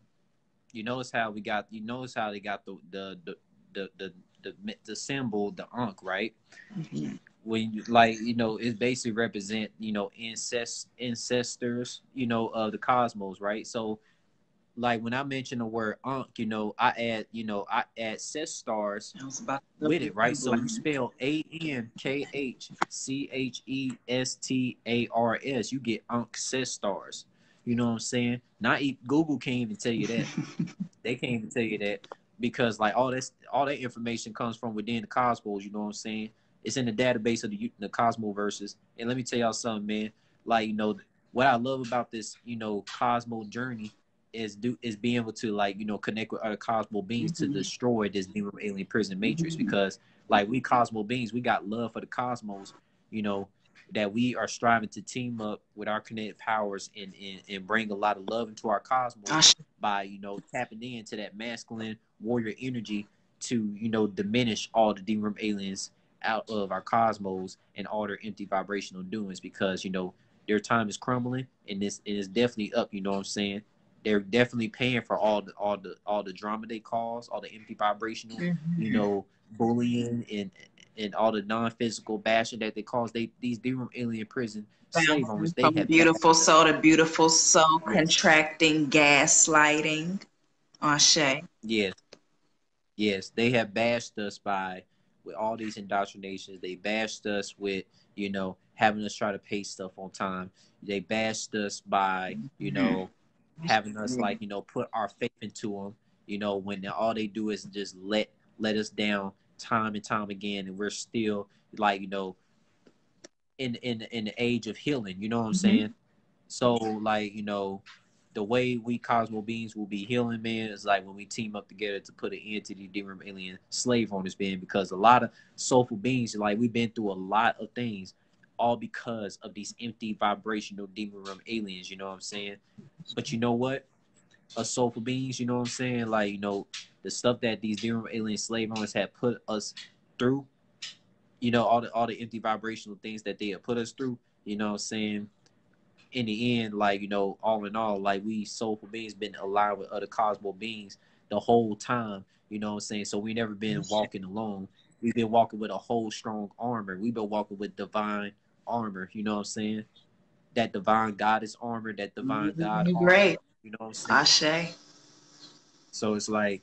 Speaker 1: you notice how we got you notice how they got the the the the the, the, the symbol, the Ankh, right? Mm-hmm. When you like, you know, it basically represent, you know, incest ancestors, you know, of the cosmos, right? So like when I mention the word Ankh, you know, I add, you know, I add set stars
Speaker 2: about
Speaker 1: with it, right? So you spell A N K H C H E S T A R S, you get unk cis stars. You know what I'm saying? Not e- Google can't even tell you that. they can't even tell you that because like all this, all that information comes from within the cosmos. You know what I'm saying? It's in the database of the the Cosmoverses. And let me tell y'all something, man. Like you know what I love about this, you know, Cosmo journey is do is being able to like you know connect with other cosmo beings
Speaker 2: Mhm.
Speaker 1: to destroy this new alien prison matrix
Speaker 2: Mhm.
Speaker 1: because like we cosmo beings we got love for the cosmos you know that we are striving to team up with our connected powers and, and and bring a lot of love into our cosmos by you know tapping into that masculine warrior energy to you know diminish all the D-Realm aliens out of our cosmos and all their empty vibrational doings because you know their time is crumbling and this and it is definitely up you know what i'm saying they're definitely paying for all the all the all the drama they cause, all the empty vibrational, mm-hmm. you know, bullying and and all the non-physical bashing that they cause. They these D-realm alien prison slave owners. They
Speaker 2: have beautiful soul to beautiful soul, yes. contracting, gaslighting. Ashe.
Speaker 1: Yes, yes, they have bashed us by with all these indoctrinations. They bashed us with you know having us try to pay stuff on time. They bashed us by you mm-hmm. know having us like you know put our faith into them. You know when all they do is just let let us down time and time again, and we're still like you know in in in the age of healing. You know what I'm mm-hmm. saying? So like you know the way we cosmo beings will be healing man is like when we team up together to put an end to the D-realm alien slave owners being because a lot of soulful beings like we've been through a lot of things all because of these empty vibrational demon realm aliens, you know what I'm saying? But you know what? A soulful beings, you know what I'm saying? Like, you know, the stuff that these demon realm alien slave owners have put us through, you know, all the all the empty vibrational things that they have put us through, you know what I'm saying? In the end, like, you know, all in all, like we soulful beings been aligned with other cosmo beings the whole time, you know what I'm saying? So we never been walking alone. We've been walking with a whole strong armor. We've been walking with divine armor. You know what I'm saying? That divine goddess armor, that divine mm-hmm. God.
Speaker 2: Great.
Speaker 1: You know what I'm saying?
Speaker 2: Ashe.
Speaker 1: So it's like,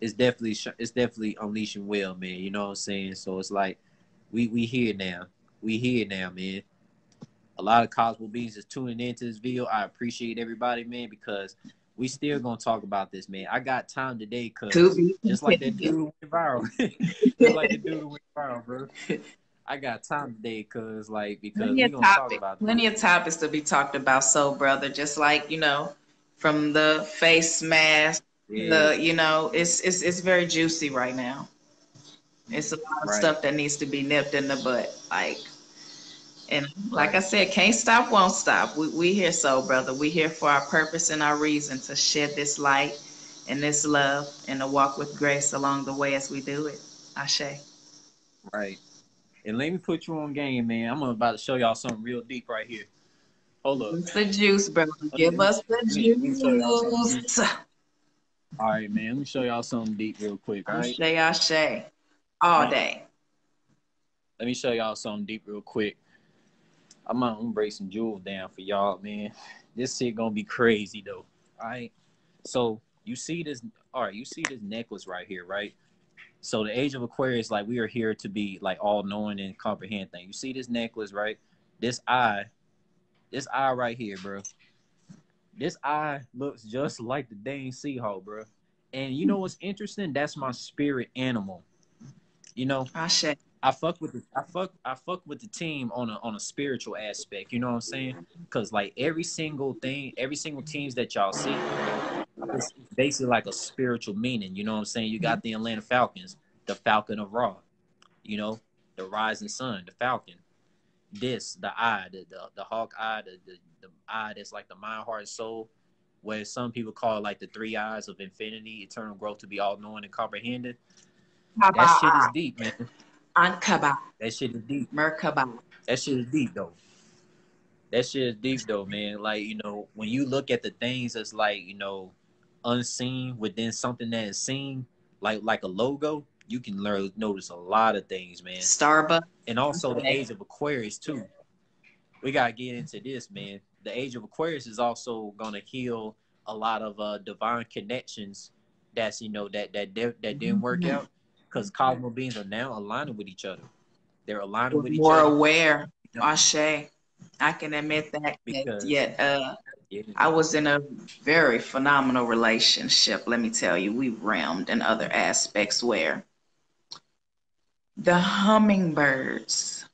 Speaker 1: it's definitely it's definitely unleashing well, man. You know what I'm saying? So it's like, we we here now. We here now, man. A lot of Cosmo Beings is tuning into this video. I appreciate everybody, man, because we still gonna talk about this, man. I got time today, cause just like that dude went viral, just like the dude went viral, bro. I got time today because like because plenty we gonna topic, talk about
Speaker 2: plenty of topics to be talked about. So brother, just like you know, from the face mask, yeah. the you know, it's it's it's very juicy right now. It's a lot of right. stuff that needs to be nipped in the butt, like. And like right. I said, can't stop, won't stop. We we here so brother. We here for our purpose and our reason to shed this light and this love and to walk with grace along the way as we do it. Ashe.
Speaker 1: Right. And let me put you on game, man. I'm about to show y'all something real deep right here. Hold up.
Speaker 2: It's the juice, bro. Give us the juice.
Speaker 1: All right, man. Let me show y'all something deep real quick. All right.
Speaker 2: Ashe, ashe. All day.
Speaker 1: Let me show y'all something deep real quick. I'm gonna break some jewels down for y'all, man. This shit gonna be crazy though. All right. So you see this all right, you see this necklace right here, right? So the age of Aquarius, like we are here to be like all knowing and comprehend things. You see this necklace, right? This eye, this eye right here, bro. This eye looks just like the dang Seahawk, bro. And you know what's interesting? That's my spirit animal. You know, ah,
Speaker 2: I said
Speaker 1: I fuck with the I fuck I fuck with the team on a on a spiritual aspect. You know what I'm saying? Because like every single thing, every single teams that y'all see, it's basically like a spiritual meaning. You know what I'm saying? You got mm-hmm. the Atlanta Falcons, the Falcon of Ra, you know, the rising sun, the Falcon. This, the eye, the the, the hawk eye, the, the the eye that's like the mind, heart, soul, where some people call it like the three eyes of infinity, eternal growth to be all knowing and comprehended. That shit is deep, man.
Speaker 2: Ankaba.
Speaker 1: That shit is deep.
Speaker 2: Merkaba.
Speaker 1: That shit is deep though. That shit is deep though, man. Like, you know, when you look at the things that's like, you know, unseen within something that is seen, like like a logo, you can learn notice a lot of things, man.
Speaker 2: Starbucks.
Speaker 1: And also the age of Aquarius too. We gotta get into this, man. The age of Aquarius is also gonna heal a lot of uh divine connections that's you know that that that, didn't work mm-hmm. out because cosmo beings are now aligning with each other. They're aligning with each
Speaker 2: more
Speaker 1: other.
Speaker 2: More aware. Ashe. I can admit that. Because, yet, uh, I was in a very phenomenal relationship. Let me tell you, we realmed in other aspects where the hummingbirds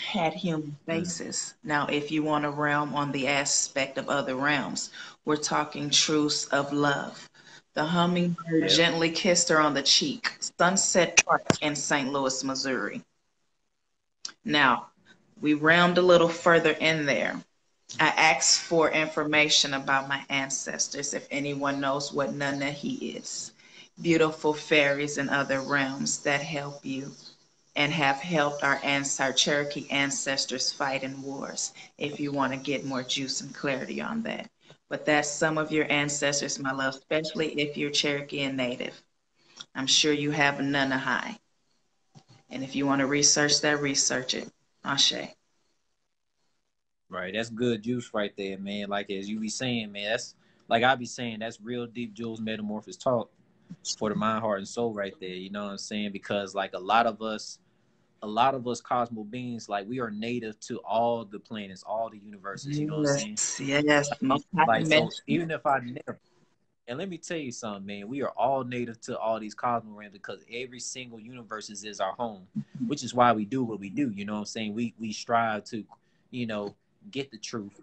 Speaker 2: had human mm. faces. Mm. Now, if you want a realm on the aspect of other realms, we're talking truths of love. The hummingbird yeah. gently kissed her on the cheek. Sunset Park in St. Louis, Missouri. Now, we realmed a little further in there. I asked for information about my ancestors, if anyone knows what Nunnehi is. Beautiful fairies and other realms that help you and have helped our, our Cherokee ancestors fight in wars, if you want to get more juice and clarity on that. but that's some of your ancestors, my love, especially if you're Cherokee and Native. I'm sure you have Nunnehi. And if you want to research that, research it. Ashe.
Speaker 1: Right, that's good juice right there, man. Like as you be saying, man, that's like I be saying, that's real deep Jewels metamorphosis talk for the mind, heart, and soul right there. You know what I'm saying? Because like a lot of us, a lot of us cosmo beings, like we are native to all the planets, all the universes. You know what I'm saying?
Speaker 2: Yes,
Speaker 1: like so, even if I never, and let me tell you something, man, we are all native to all these cosmo realms because every single universe is, is our home, which is why we do what we do. You know what I'm saying? We we strive to, you know, get the truth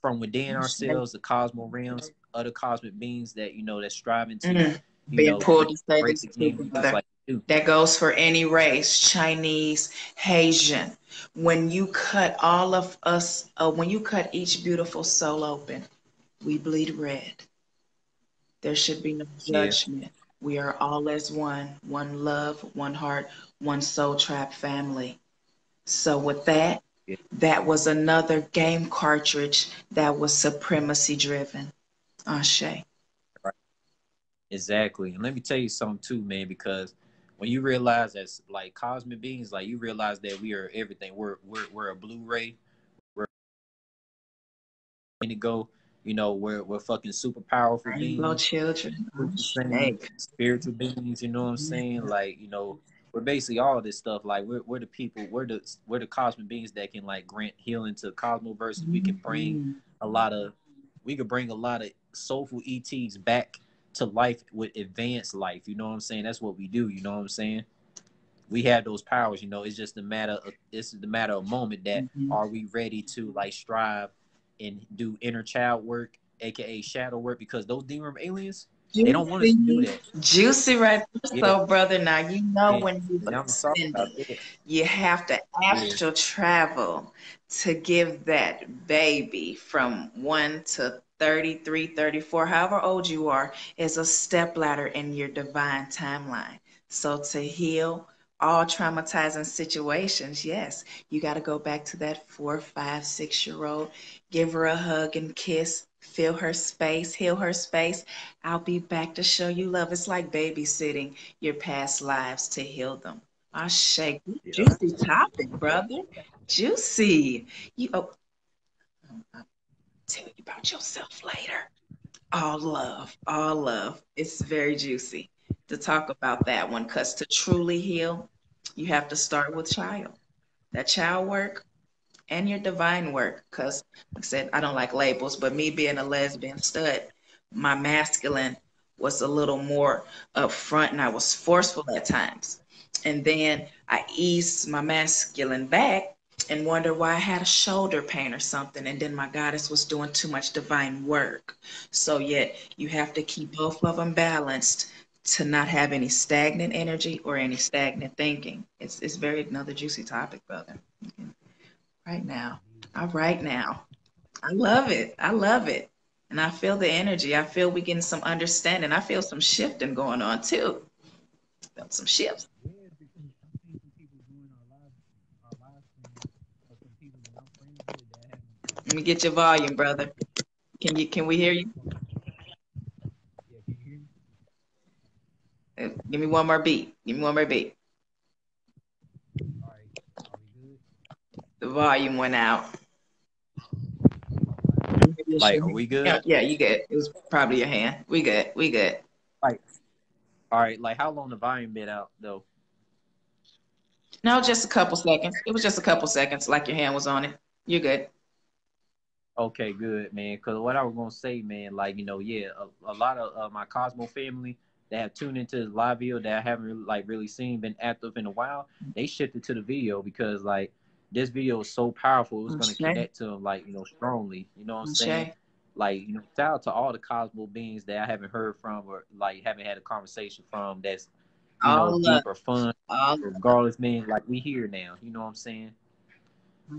Speaker 1: from within ourselves, the cosmo realms, other cosmic beings that you know that's striving to mm-hmm.
Speaker 2: being know, pulled to say this like that goes for any race, Chinese, Haitian. When you cut all of us, uh, when you cut each beautiful soul open, we bleed red. There should be no judgment. Yeah. We are all as one, one love, one heart, one soul trap family. So with that, that was another game cartridge that was supremacy driven. Ashe. Right.
Speaker 1: Exactly. And let me tell you something too, man, because when you realize that like cosmic beings, like you realize that we are everything. We're we're we're a Blu-ray. We're going to go. You know, we're we're fucking super powerful
Speaker 2: Rainbow beings. children.
Speaker 1: Spiritual beings, you know what I'm saying? Like, you know, we're basically all this stuff. Like we're we're the people, we're the we're the cosmic beings that can like grant healing to cosmoverses. We can bring mm-hmm. a lot of we could bring a lot of soulful ETs back to life with advanced life. You know what I'm saying? That's what we do. You know what I'm saying? We have those powers. You know, it's just a matter of this is the matter of moment that mm-hmm. are we ready to like strive and do inner child work, aka shadow work, because those demon aliens Juicy. They don't want to do that.
Speaker 2: Juicy right there. Yeah. So, brother, now you know yeah. when you it, you have to astral yeah. travel to give that baby from 1 to 33, 34, however old you are, is a step ladder in your divine timeline. So to heal all traumatizing situations, yes, you got to go back to that four, five, six year old, give her a hug and kiss, fill her space, heal her space. I'll be back to show you love. It's like babysitting your past lives to heal them. I shake yeah. juicy topic, brother. Juicy. You oh, I'll tell you about yourself later. All love, all love. It's very juicy to talk about that one because to truly heal, you have to start with child. That child work and your divine work. Because, like I said, I don't like labels, but me being a lesbian stud, my masculine was a little more upfront and I was forceful at times. And then I eased my masculine back and wonder why I had a shoulder pain or something. And then my goddess was doing too much divine work. So, yet you have to keep both of them balanced to not have any stagnant energy or any stagnant thinking. It's, it's very another juicy topic, brother. Right now. All right now. I love it. I love it. And I feel the energy. I feel we getting some understanding. I feel some shifting going on too. Felt some shifts. Let me get your volume, brother. Can you can we hear you? Give me one more beat. Give me one more beat. The volume went out.
Speaker 1: Like, are we good?
Speaker 2: Yeah, yeah, you good. It was probably your hand. We good. We good.
Speaker 1: Like, all right. Like, how long the volume been out though?
Speaker 2: No, just a couple seconds. It was just a couple seconds. Like your hand was on it. You're good.
Speaker 1: Okay, good, man. Because what I was gonna say, man, like you know, yeah, a, a lot of uh, my Cosmo family that have tuned into the live video that I haven't really, like really seen, been active in a while, they shifted to the video because like this video is so powerful. It was going to connect to them like you know strongly. You know what I'm saying? Like you know, shout out to all the Cosmo beings that I haven't heard from or like haven't had a conversation from. That's you all know deep or fun. Regardless, man. Like we here now. You know what I'm saying?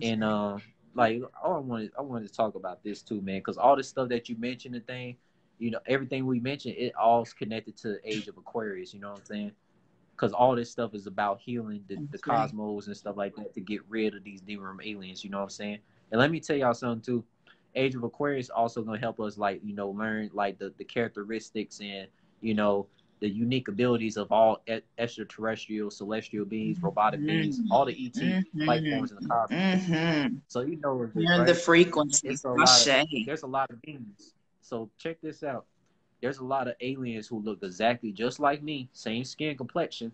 Speaker 1: And um, like oh, I wanted I wanted to talk about this too, man, because all this stuff that you mentioned, the thing you know, everything we mentioned, it all's connected to the age of Aquarius. You know what I'm saying? Because all this stuff is about healing the, the cosmos and stuff like that to get rid of these demon aliens. You know what I'm saying? And let me tell y'all something too. Age of Aquarius also gonna help us like you know learn like the the characteristics and you know the unique abilities of all e- extraterrestrial, celestial beings, robotic
Speaker 2: Mhm.
Speaker 1: beings, all the ET
Speaker 2: Mhm.
Speaker 1: life forms in the cosmos.
Speaker 2: Mm-hmm.
Speaker 1: So you know,
Speaker 2: Learn
Speaker 1: right?
Speaker 2: the frequency.
Speaker 1: It's a lot of- there's a lot of beings. So check this out. There's a lot of aliens who look exactly just like me, same skin complexion,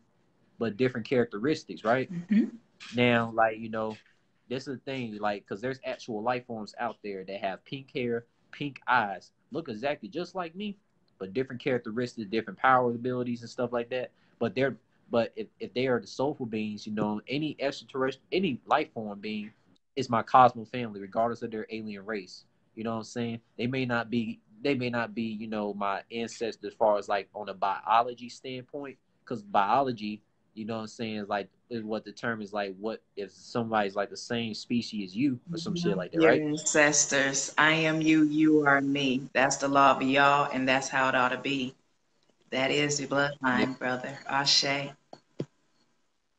Speaker 1: but different characteristics, right?
Speaker 2: Mhm.
Speaker 1: Now, like you know, this is the thing, like, because there's actual life forms out there that have pink hair, pink eyes, look exactly just like me, but different characteristics, different power abilities and stuff like that. But they're but if, if they are the soulful beings, you know, any extraterrestrial, any life form being is my cosmo family, regardless of their alien race. You know what I'm saying? They may not be they may not be, you know, my ancestors as far as like on a biology standpoint, because biology, you know what I'm saying, is like is what determines like what if somebody's like the same species as you or some shit like that,
Speaker 2: Your
Speaker 1: right?
Speaker 2: ancestors. I am you, you are me. That's the law of y'all, and that's how it ought to be. That is your bloodline, brother. Ashe.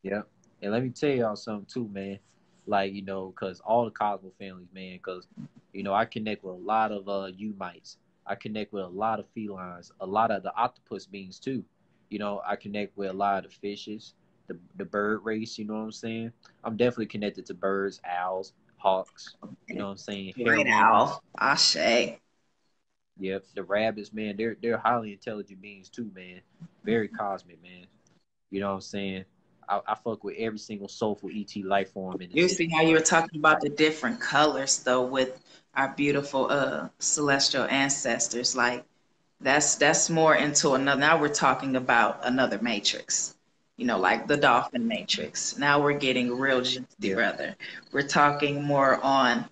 Speaker 1: Yeah. And let me tell y'all something too, man. Like, you know, because all the Cosmo families, man, because, you know, I connect with a lot of uh Ummites. I connect with a lot of felines, a lot of the octopus beings too. You know, I connect with a lot of the fishes, the the bird race, you know what I'm saying? I'm definitely connected to birds, owls, hawks, you know what I'm saying?
Speaker 2: Great
Speaker 1: Herons.
Speaker 2: I say.
Speaker 1: Yep, the rabbits, man, they're they're highly intelligent beings too, man. Very cosmic, man. You know what I'm saying? I, I fuck with every single soulful ET life form in
Speaker 2: You see how you were talking about the different colors though with our beautiful uh celestial ancestors. Like that's that's more into another now we're talking about another matrix. You know, like the dolphin matrix. Now we're getting real
Speaker 1: Yeah.
Speaker 2: brother. We're talking more on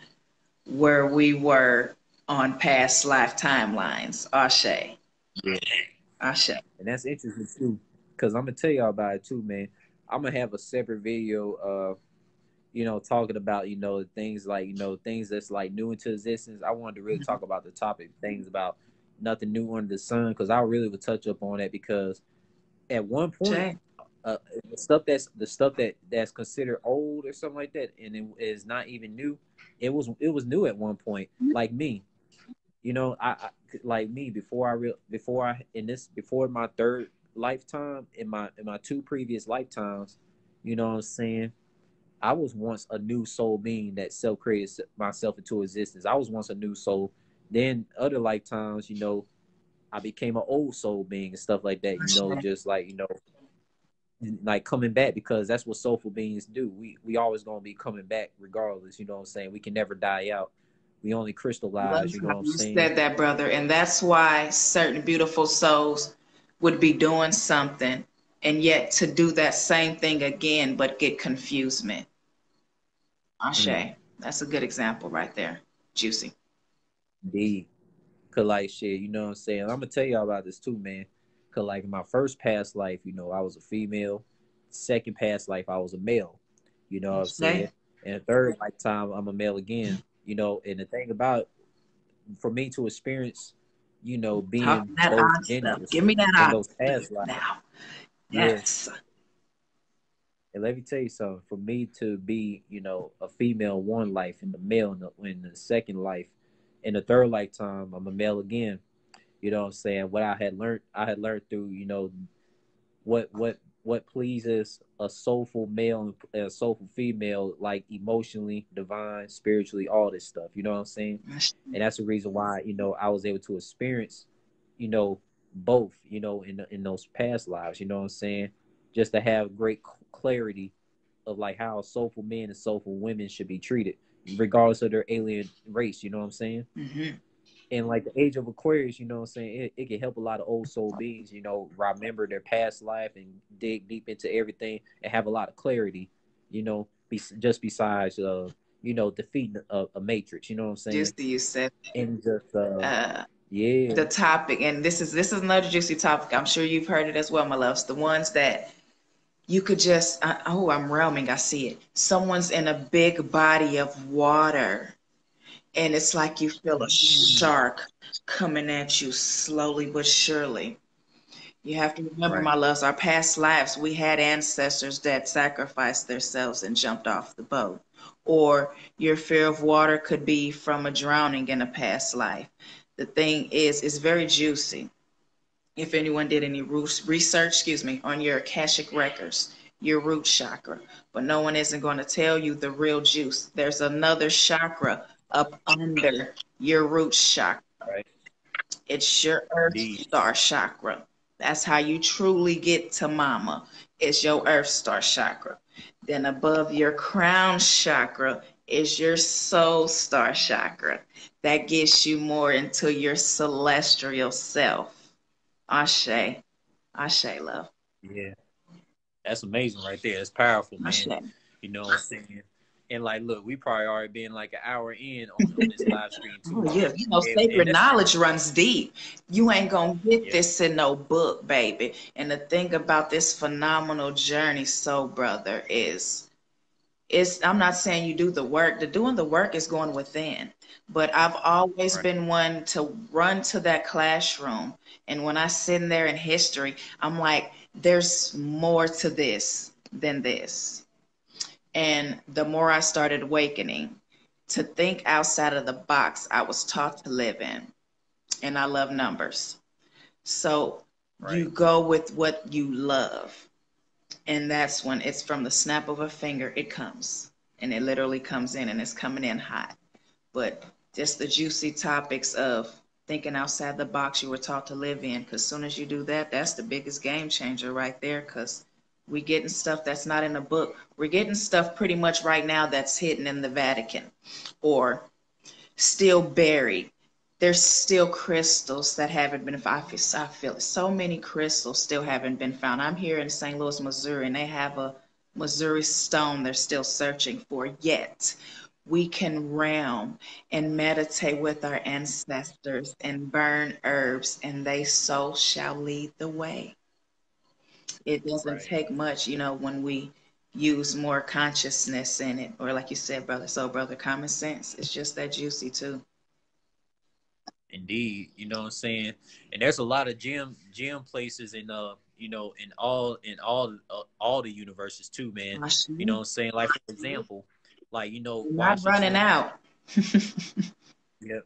Speaker 2: where we were on past life timelines. Ashe.
Speaker 1: Yeah.
Speaker 2: Ashe.
Speaker 1: And that's interesting too, because I'm gonna tell y'all about it too, man. I'm gonna have a separate video of, you know, talking about you know things like you know things that's like new into existence. I wanted to really talk about the topic, things about nothing new under the sun, because I really would touch up on that because at one point uh, the stuff that's the stuff that that's considered old or something like that, and it is not even new. It was it was new at one point, like me. You know, I, I like me before I real before I in this before my third lifetime in my in my two previous lifetimes. You know what I'm saying? I was once a new soul being that self created myself into existence. I was once a new soul. Then other lifetimes, you know, I became an old soul being and stuff like that. You know, just like you know, like coming back because that's what soulful beings do. We we always gonna be coming back regardless. You know what I'm saying? We can never die out. We only crystallize. You know what I'm
Speaker 2: you
Speaker 1: saying?
Speaker 2: said that, brother, and that's why certain beautiful souls would be doing something, and yet to do that same thing again, but get confusement. Ashe,
Speaker 1: Mm.
Speaker 2: that's a good example right there. Juicy.
Speaker 1: Indeed. Cause like shit, you know what I'm saying? I'm gonna tell y'all about this too, man. Cause like in my first past life, you know, I was a female. Second past life, I was a male. You know what I'm saying? And third lifetime, I'm a male again. You know, and the thing about for me to experience, you know, being
Speaker 2: Talk that
Speaker 1: both genders
Speaker 2: Give me that
Speaker 1: in those past lives.
Speaker 2: now. Yes.
Speaker 1: And let me tell you something. For me to be, you know, a female one life and the male in the, in the second life, in the third lifetime, I'm a male again. You know what I'm saying? What I had learned, I had learned through, you know, what what what pleases a soulful male and a soulful female, like emotionally, divine, spiritually, all this stuff. You know what I'm saying? and that's the reason why you know I was able to experience, you know, both, you know, in in those past lives. You know what I'm saying? Just to have great clarity of like how soulful men and soulful women should be treated, regardless of their alien race. You know what I'm saying?
Speaker 2: hmm
Speaker 1: And like the age of Aquarius, you know what I'm saying? It, it can help a lot of old soul beings, you know, remember their past life and dig deep into everything and have a lot of clarity, you know, be, just besides, uh, you know, defeating a, a matrix. You know what I'm saying?
Speaker 2: Juicy, you said
Speaker 1: and just uh,
Speaker 2: uh,
Speaker 1: yeah,
Speaker 2: the topic, and this is this is another juicy topic. I'm sure you've heard it as well, my loves. The ones that you could just uh, oh, I'm realming. I see it. Someone's in a big body of water, and it's like you feel a shark coming at you slowly but surely. You have to remember,
Speaker 1: Right.
Speaker 2: my loves, our past lives, we had ancestors that sacrificed themselves and jumped off the boat. or your fear of water could be from a drowning in a past life. The thing is, it's very juicy. If anyone did any research, excuse me, on your Akashic records, your root chakra, but no one isn't going to tell you the real juice. There's another chakra up under your root chakra. Right. It's your earth Indeed. star chakra. That's how you truly get to mama. It's your earth star chakra. Then above your crown chakra is your soul star chakra. That gets you more into your celestial self. Ashe. Ashe, love.
Speaker 1: Yeah. That's amazing right there. It's powerful, man. Ashe. You know what I'm saying? And like, look, we probably already been like an hour in on, on this live stream too.
Speaker 2: Oh, yeah, you know, and, sacred and knowledge runs deep. You ain't gonna get yeah. this in no book, baby. And the thing about this phenomenal journey, so brother, is is I'm not saying you do the work. The doing the work is going within. But I've always right. been one to run to that classroom. And when I sit in there in history, I'm like, there's more to this than this and the more I started awakening to think outside of the box I was taught to live in. And I love numbers. So right. you go with what you love. And that's when it's from the snap of a finger, it comes. And it literally comes in and it's coming in hot. But just the juicy topics of thinking outside the box you were taught to live in. Because soon as you do that, that's the biggest game changer right there. Because we're getting stuff that's not in the book. We're getting stuff pretty much right now that's hidden in the Vatican or still buried. There's still crystals that haven't been feel, I feel so many crystals still haven't been found. I'm here in St. Louis, Missouri, and they have a Missouri stone they're still searching for yet. We can realm and meditate with our ancestors and burn herbs, and they so shall lead the way it doesn't right. take much, you know, when we use more consciousness in it, or like you said, brother, so brother, common sense. It's just that juicy too.
Speaker 1: Indeed, you know what I'm saying, and there's a lot of gym gym places in uh you know in all in all uh, all the universes too, man. You know what I'm saying? Like for example, like you know,
Speaker 2: not running out.
Speaker 1: yep.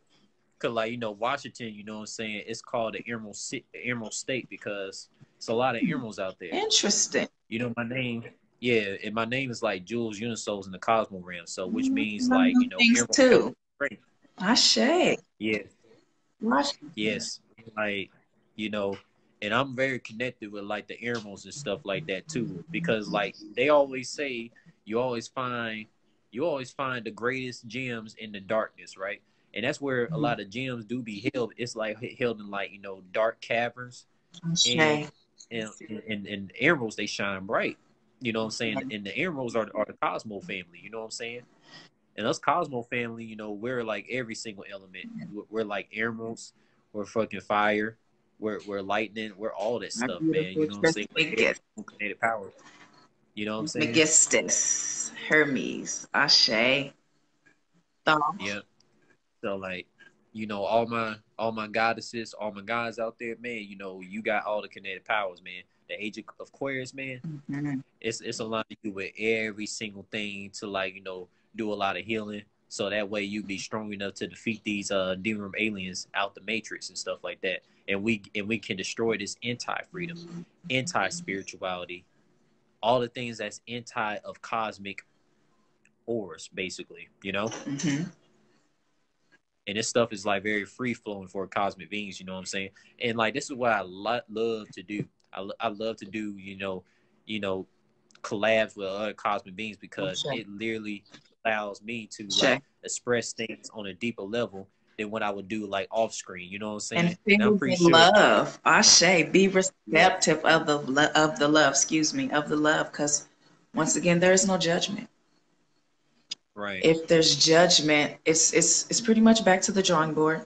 Speaker 1: Cause like you know Washington, you know what I'm saying? It's called the Emerald Emerald State because it's a lot of emeralds out there.
Speaker 2: Interesting.
Speaker 1: You know my name. Yeah, and my name is like Jewels Unisouls in the Cosmo realm. So which mm, means like you know
Speaker 2: things too. I Ashe.
Speaker 1: Yeah. Yes. Like you know, and I'm very connected with like the emeralds and stuff like that too, because like they always say, you always find you always find the greatest gems in the darkness, right? And that's where a mm-hmm. lot of gems do be held. It's like held in like you know dark caverns. And and, and, and emeralds they shine bright. You know what I'm saying? And the emeralds are, are the Cosmo family. You know what I'm saying? And us Cosmo family, you know, we're like every single element. We're like emeralds. We're fucking fire. We're we're lightning. We're all that stuff, man. You know what I'm saying? We're power. You know what I'm saying?
Speaker 2: Megistus, Hermes, Ashe.
Speaker 1: Thoth. Yeah. So like, you know, all my all my goddesses, all my guys out there, man, you know, you got all the kinetic powers, man. The age of Aquarius, man, mm-hmm. it's it's a lot to do with every single thing to like, you know, do a lot of healing. So that way you be strong enough to defeat these uh demon aliens out the matrix and stuff like that. And we and we can destroy this anti-freedom, anti-spirituality, all the things that's anti of cosmic auras, basically, you know? Mm-hmm and this stuff is like very free flowing for cosmic beings. You know what I'm saying? And like this is what I lo- love to do. I, I love to do you know, you know, collabs with other cosmic beings because it literally allows me to like, express things on a deeper level than what I would do like off screen. You know what I'm saying?
Speaker 2: And, and I'm sure. love. Ashe, be receptive yeah. of the of the love. Excuse me, of the love, because once again, there is no judgment.
Speaker 1: Right.
Speaker 2: If there's judgment, it's it's it's pretty much back to the drawing board.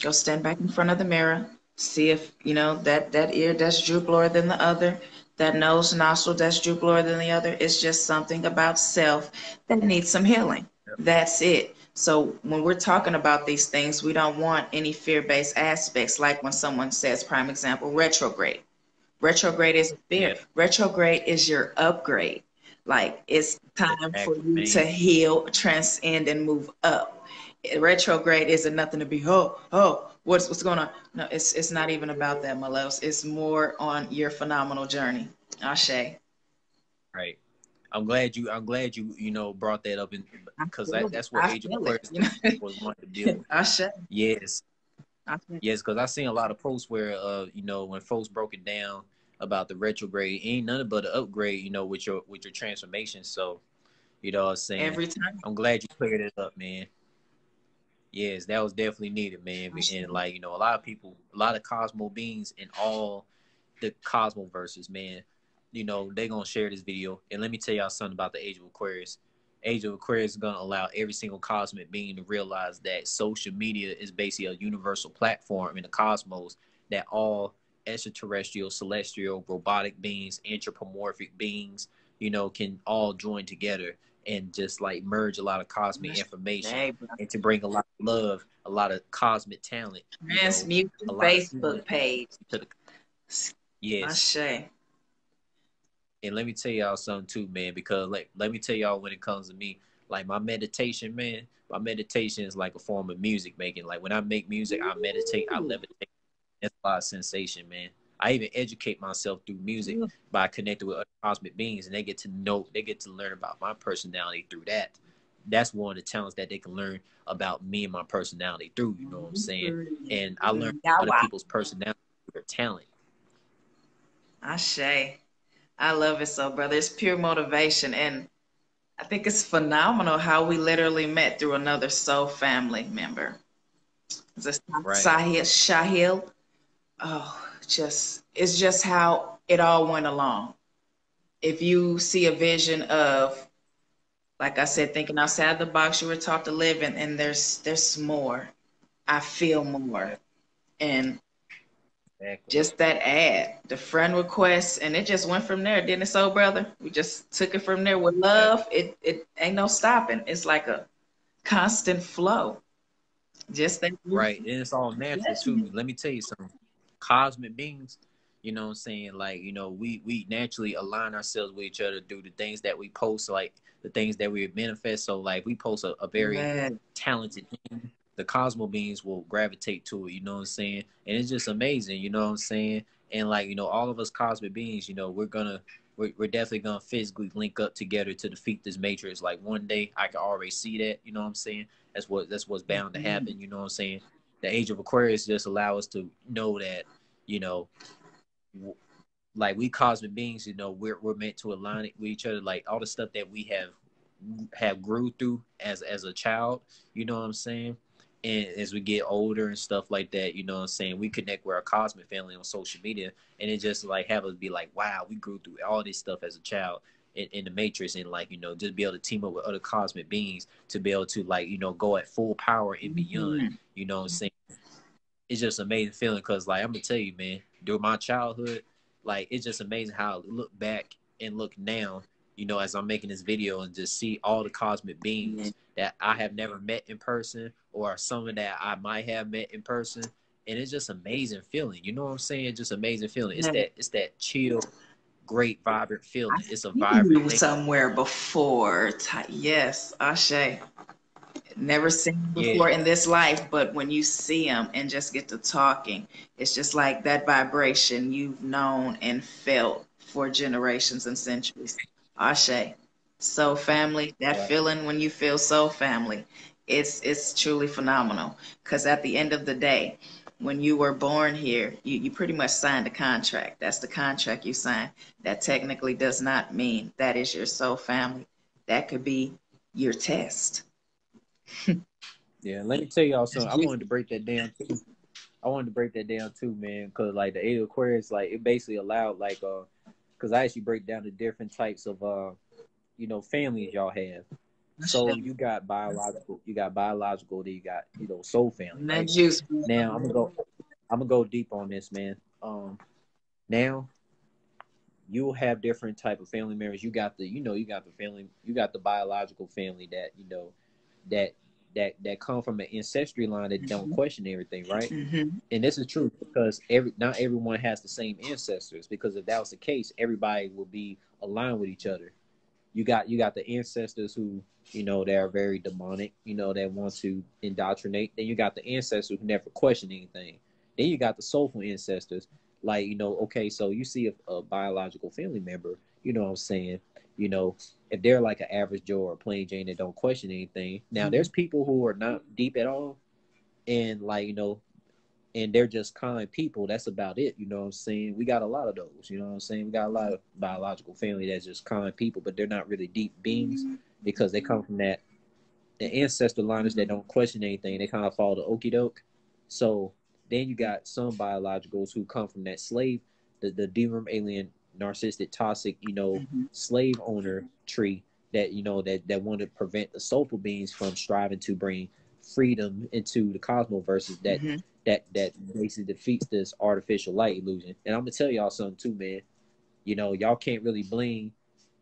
Speaker 2: Go stand back in front of the mirror, see if you know that that ear that's droop lower than the other, that nose nostril that's droop lower than the other. It's just something about self that needs some healing. Yep. That's it. So when we're talking about these things, we don't want any fear-based aspects, like when someone says, prime example, retrograde. Retrograde is fear. Retrograde is your upgrade Like it's time for you to heal, transcend, and move up. Retrograde isn't nothing to be oh oh what's what's going on. No, it's it's not even about that, my loves. It's more on your phenomenal journey. Ashe.
Speaker 1: Right. I'm glad you. I'm glad you. You know, brought that up, because that, that's what Age of Aquarius you know? was wanting to deal.
Speaker 2: Ashe.
Speaker 1: Yes. Yes, because I seen a lot of posts where, uh, you know, when folks broke it down about the retrograde, ain't nothing but an upgrade, you know, with your with your transformation. So, you know, I am saying
Speaker 2: every time.
Speaker 1: I'm glad you cleared it up, man. Yes, that was definitely needed, man. And like you know, a lot of people, a lot of Cosmo beings in all the Cosmo verses, man. You know, they gonna share this video. And let me tell y'all something about the Age of Aquarius. Age of Aquarius is going to allow every single cosmic being to realize that social media is basically a universal platform in the cosmos that all extraterrestrial, celestial, robotic beings, anthropomorphic beings, you know, can all join together and just like merge a lot of cosmic information and to bring a lot of love, a lot of cosmic talent.
Speaker 2: Transmute the Facebook page. To the,
Speaker 1: yes. And let me tell y'all something too, man, because like let me tell y'all when it comes to me, like my meditation, man, my meditation is like a form of music making. Like when I make music, I meditate, I levitate. It's a lot of sensation, man. I even educate myself through music by connecting with other cosmic beings, and they get to know, they get to learn about my personality through that. That's one of the talents that they can learn about me and my personality through. You know what I'm mm-hmm. saying? And I learn other people's personality their talent.
Speaker 2: I say. I love it so, brother. It's pure motivation. And I think it's phenomenal how we literally met through another soul family member. Is This right. Sahil Shahil. Oh, just it's just how it all went along. If you see a vision of, like I said, thinking outside the box, you were taught to live in, and there's there's more. I feel more. And Exactly. Just that ad, the friend request, and it just went from there, didn't it, so brother? We just took it from there with love. It it ain't no stopping. It's like a constant flow. Just that
Speaker 1: right, and it's all natural too. Let me tell you something. Cosmic beings, you know what I'm saying? Like, you know, we we naturally align ourselves with each other through the things that we post, like the things that we manifest. So like we post a, a very Man. talented thing the Cosmo beings will gravitate to it, you know what I'm saying? And it's just amazing, you know what I'm saying? And like, you know, all of us cosmic beings, you know, we're gonna we're, we're definitely gonna physically link up together to defeat this matrix. Like one day I can already see that, you know what I'm saying? That's what that's what's bound to mm-hmm. happen, you know what I'm saying? The age of Aquarius just allow us to know that, you know, like we cosmic beings, you know, we're we're meant to align with each other. Like all the stuff that we have have grew through as as a child, you know what I'm saying? and as we get older and stuff like that, you know what I'm saying, we connect with our cosmic family on social media and it just like have us be like, wow, we grew through all this stuff as a child in, in the matrix and like, you know, just be able to team up with other cosmic beings to be able to like, you know, go at full power and beyond, mm-hmm. you know what I'm saying? It's just amazing feeling because like I'm gonna tell you, man, during my childhood, like it's just amazing how I look back and look now you know, as I'm making this video and just see all the cosmic beings mm-hmm. that I have never met in person or someone that I might have met in person. And it's just amazing feeling. You know what I'm saying? Just amazing feeling. It's that it's that chill, great, vibrant feeling. It's a vibrant
Speaker 2: somewhere before. Yes, Ashe. Never seen before yeah. in this life, but when you see them and just get to talking, it's just like that vibration you've known and felt for generations and centuries. Ashe. So family, that feeling when you feel so family, it's it's truly phenomenal. Cause at the end of the day, when you were born here, you, you pretty much signed a contract. That's the contract you signed. That technically does not mean that is your soul family. That could be your test.
Speaker 1: yeah, let me tell y'all something. I wanted to break that down too. I wanted to break that down too, man, because like the eight Aquarius, like it basically allowed like uh because I actually break down the different types of uh, you know, families y'all have. So you got biological, you got biological, then you got you know soul family. Right? Now I'm gonna go, I'm gonna go deep on this, man. Um, now you'll have different type of family members. You got the, you know, you got the family, you got the biological family that you know that that that come from an ancestry line that don't mm-hmm. question everything, right? Mm-hmm. And this is true because every not everyone has the same ancestors. Because if that was the case, everybody will be aligned with each other. You got you got the ancestors who you know they are very demonic, you know, that want to indoctrinate. Then you got the ancestors who never question anything. Then you got the soulful ancestors, like you know, okay, so you see a, a biological family member, you know what I'm saying? You know, if they're like an average Joe or plain Jane that don't question anything. Now, mm-hmm. there's people who are not deep at all, and like you know, and they're just kind people. That's about it. You know what I'm saying? We got a lot of those. You know what I'm saying? We got a lot of biological family that's just kind people, but they're not really deep beings because they come from that the ancestor liners that don't question anything. They kind of follow the okey doke. So then you got some biologicals who come from that slave, the the D-realm alien narcissistic toxic, you know, mm-hmm. slave owner tree that you know that that want to prevent the soulful beings from striving to bring freedom into the cosmos versus that mm-hmm that that basically defeats this artificial light illusion. And I'm gonna tell y'all something too, man. You know, y'all can't really blame,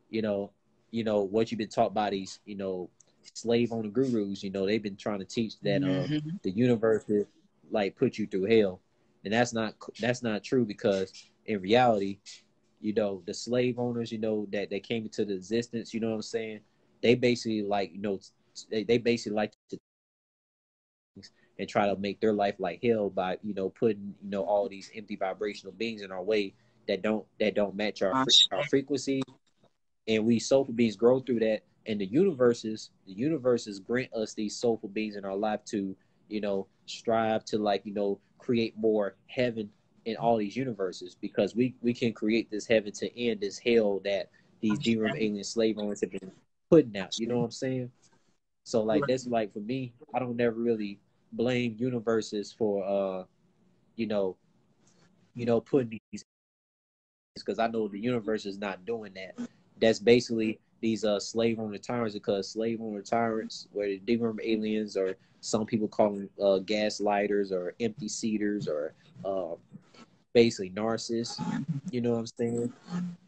Speaker 1: you know, you know what you've been taught by these, you know, slave owner gurus. You know, they've been trying to teach that uh, mm-hmm. the universe is like put you through hell, and that's not that's not true because in reality, you know, the slave owners, you know, that they came into the existence. You know what I'm saying? They basically like, you know, they, they basically like and try to make their life like hell by you know putting you know all these empty vibrational beings in our way that don't that don't match our our frequency. And we soulful beings grow through that. And the universes the universes grant us these soulful beings in our life to you know strive to like you know create more heaven in all these universes because we we can create this heaven to end this hell that these D-realm alien slave owners have been putting out. You know what i'm saying? So like that's like for me i don't never really blame universes for uh you know you know putting these because I know the universe is not doing that. That's basically these uh slave owner tyrants because slave owner tyrants, where the D-realm aliens or some people call them uh, gaslighters or empty seaters or uh, basically narcissists. You know what I'm saying?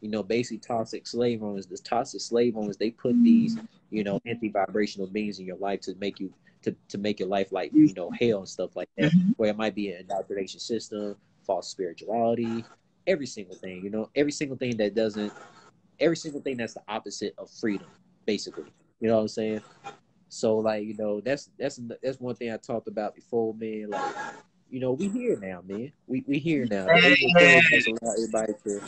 Speaker 1: You know, basically toxic slave owners. The toxic slave owners they put these you know empty vibrational beings in your life to make you to, to make your life like you know hell and stuff like that mm-hmm. where it might be an indoctrination system false spirituality every single thing you know every single thing that doesn't every single thing that's the opposite of freedom basically. You know what i'm saying? So like you know that's that's that's one thing i talked about before man. Like you know we here now man. We we here now. Everybody to,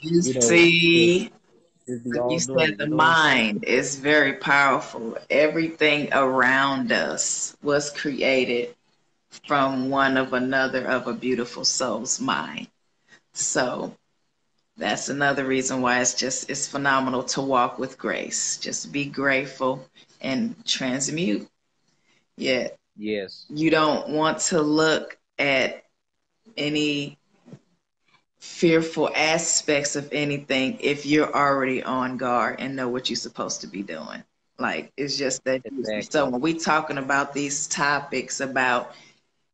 Speaker 2: you know, see you said the mind is very powerful. Everything around us was created from one of another of a beautiful soul's mind. So that's another reason why it's just it's phenomenal to walk with grace. Just be grateful and transmute. Yet
Speaker 1: yes.
Speaker 2: You don't want to look at any fearful aspects of anything if you're already on guard and know what you're supposed to be doing. Like it's just that. Exactly. So when we talking about these topics about,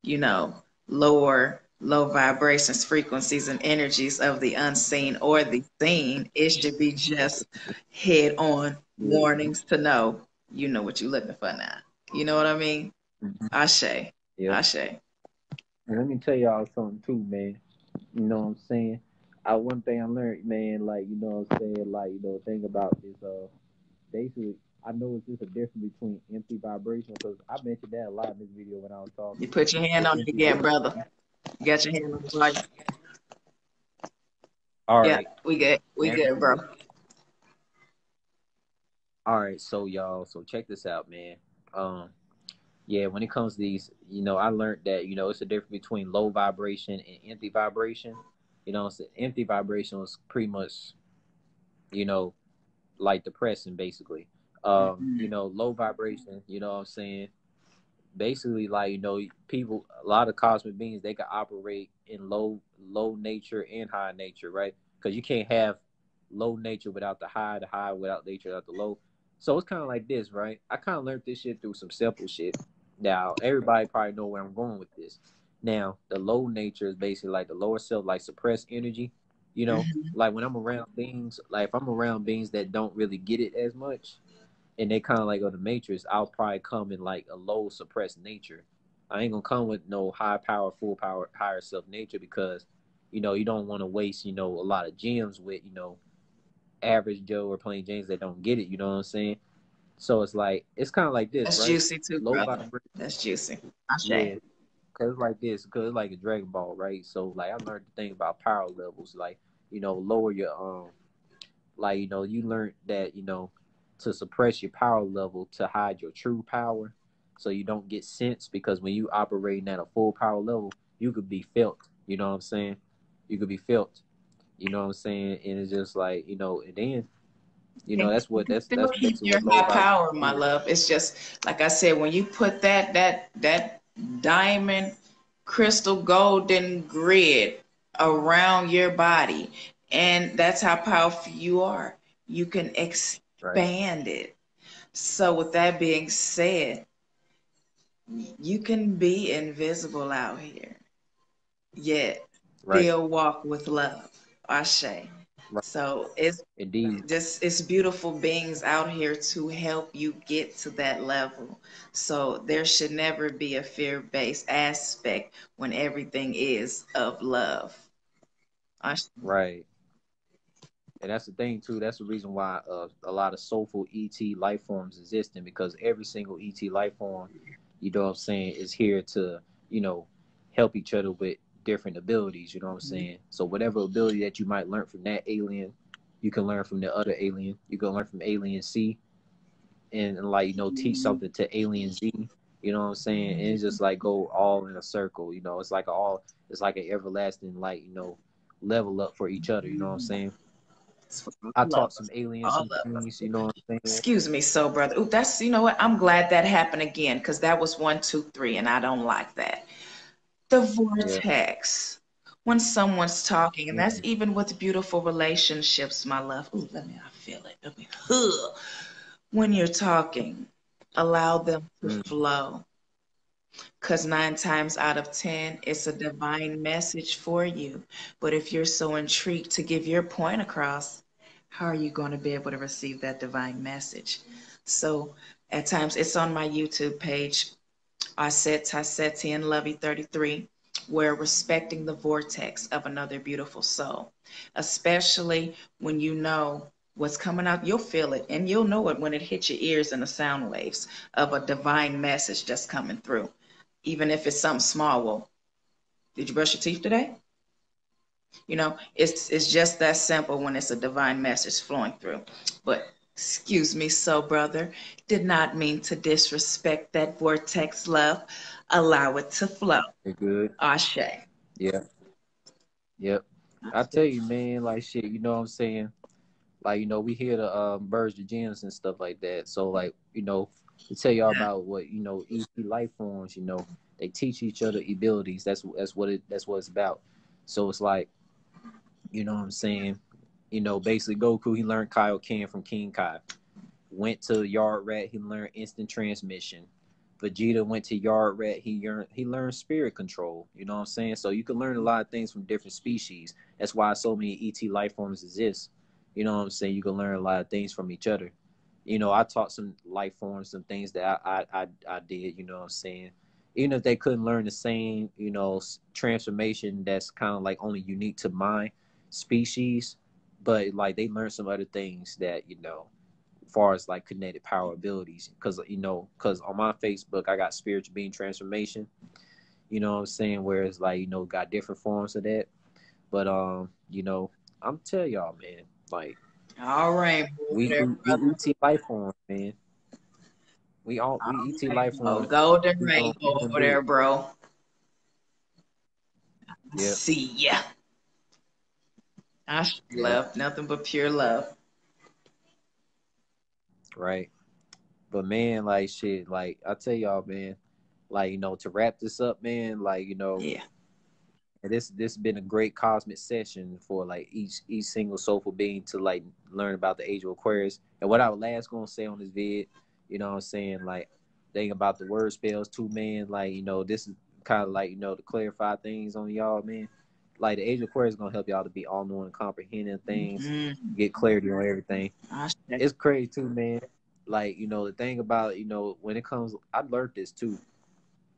Speaker 2: you know, lower low vibrations, frequencies, and energies of the unseen or the seen, it should be just head on warnings to know you know what you're looking for now. You know what I mean? Mm-hmm. Ashe. Yep. Ashe.
Speaker 1: And let me tell y'all something too, man. You know what I'm saying? I one thing I learned, man, like you know what I'm saying, like you know, the thing about is uh basically I know it's just a difference between empty vibration because I mentioned that a lot in this video when I was talking.
Speaker 2: You put your hand on it again, brother. You got your hand on the slide. All right. Yeah, we good. We good, bro.
Speaker 1: All right, so y'all, so check this out, man. Um, yeah, when it comes to these, you know, I learned that, you know, it's a difference between low vibration and empty vibration. You know, so empty vibration was pretty much, you know, like depressing basically. Um, mm-hmm. you know, low vibration, you know what I'm saying? Basically like, you know, people a lot of cosmic beings they can operate in low low nature and high nature, right? Because you can't have low nature without the high, the high without nature without the low. So it's kind of like this, right? I kind of learned this shit through some simple shit. Now, everybody probably know where I'm going with this. Now, the low nature is basically like the lower self, like suppressed energy. You know, mm-hmm. like when I'm around things, like if I'm around beings that don't really get it as much, and they kind of like on the matrix, I'll probably come in like a low suppressed nature. I ain't gonna come with no high power, full power, higher self nature because, you know, you don't want to waste, you know, a lot of gems with, you know, average Joe or plain James that don't get it. You know what I'm saying? So it's like it's kind of like this,
Speaker 2: That's
Speaker 1: right?
Speaker 2: juicy too,
Speaker 1: Low
Speaker 2: brother.
Speaker 1: vibration.
Speaker 2: That's juicy.
Speaker 1: Yeah, cause it's like this, cause it's like a Dragon Ball, right? So like I learned the thing about power levels, like you know, lower your um, like you know, you learned that you know to suppress your power level to hide your true power, so you don't get sense. Because when you operating at a full power level, you could be felt. You know what I'm saying? You could be felt. You know what I'm saying? And it's just like you know, and then you know that's what that's that's
Speaker 2: keep your high power, my love. It's just like I said, when you put that that that diamond crystal golden grid around your body, and that's how powerful you are. You can
Speaker 1: Right,
Speaker 2: expand it. So with that being said, you can be invisible out here, yet
Speaker 1: right,
Speaker 2: still walk with love. Ashe.
Speaker 1: Right.
Speaker 2: So it's
Speaker 1: Indeed.
Speaker 2: just it's beautiful beings out here to help you get to that level. So there should never be a fear-based aspect when everything is of love.
Speaker 1: Right. And that's the thing too. That's the reason why uh, a lot of soulful ET life forms existing because every single ET life form, you know what I'm saying, is here to, you know, help each other with different abilities, you know what I'm mm-hmm. saying? So whatever ability that you might learn from that alien, you can learn from the other alien. You can learn from alien C and, and like, you know, teach mm-hmm. something to alien Z. You know what I'm saying? And it's just mm-hmm. like go all in a circle, you know, it's like a all it's like an everlasting like, you know, level up for each other, you know what I'm saying? I taught some aliens some things, you know what I'm saying?
Speaker 2: Excuse me, so brother. Ooh, that's you know what? I'm glad that happened again because that was one, two, three, and I don't like that. The
Speaker 1: Yeah.
Speaker 2: vortex. When someone's talking, and that's
Speaker 1: Mhm.
Speaker 2: even with beautiful relationships, my love. Ooh, let me I feel it. Let me huh. When you're talking, allow them to
Speaker 1: Mm.
Speaker 2: flow. Because nine times out of ten, it's a divine message for you. But if you're so intrigued to give your point across, how are you going to be able to receive that divine message? So at times, it's on my YouTube page, Auset Tasetian Lovey 33, where respecting the vortex of another beautiful soul, especially when you know what's coming out, you'll feel it and you'll know it when it hits your ears in the sound waves of a divine message that's coming through even if it's something small. Well, did you brush your teeth today? You know, it's it's just that simple when it's a divine message flowing through. But excuse me, so brother, did not mean to disrespect that vortex love. Allow it to flow.
Speaker 1: You're good.
Speaker 2: Ashe.
Speaker 1: Yeah. Yep. I tell you, man, like shit, you know what I'm saying? Like, you know, we hear the um birds, the gems and stuff like that. So like, you know, to tell y'all about what, you know, ET life forms, you know, they teach each other abilities. That's that's what it that's what it's about. So it's like, you know what I'm saying? You know, basically Goku, he learned Kaioken from King Kai. Went to Yardrat, he learned instant transmission. Vegeta went to Yardrat, he learned he learned spirit control. You know what I'm saying? So you can learn a lot of things from different species. That's why so many ET life forms exist. You know what I'm saying? You can learn a lot of things from each other. You know, I taught some life forms, some things that I I I, I did. You know what I'm saying? Even if they couldn't learn the same, you know, transformation that's kind of like only unique to my species, but like they learned some other things that you know, as far as like kinetic power abilities. Because you know, because on my Facebook I got spiritual being transformation. You know what I'm saying? Whereas like you know, got different forms of that. But um, you know, I'm tell y'all, man, like
Speaker 2: All right.
Speaker 1: we we, we ET life forms, man. We all we ET life
Speaker 2: Oh,
Speaker 1: forms.
Speaker 2: golden
Speaker 1: We gon- we
Speaker 2: rainbow over there, bro. See ya. I love nothing but pure love.
Speaker 1: right? But man, like shit, like I tell y'all, man, like you know, to wrap this up, man, like you know,
Speaker 2: Yeah.
Speaker 1: and this this been a great cosmic session for like each each single soulful being to like learn about the age of Aquarius. And what I was last gonna say on this vid, you know what I'm saying, like thing about the word spells too, man, like you know, this is kind of like, you know, to clarify things on y'all, man. Like the age of Aquarius is gonna help y'all to be all knowing and comprehending things,
Speaker 2: Mm,
Speaker 1: get clarity on everything
Speaker 2: I
Speaker 1: it's crazy too, man. Like, you know, the thing about, you know, when it comes I learned this too.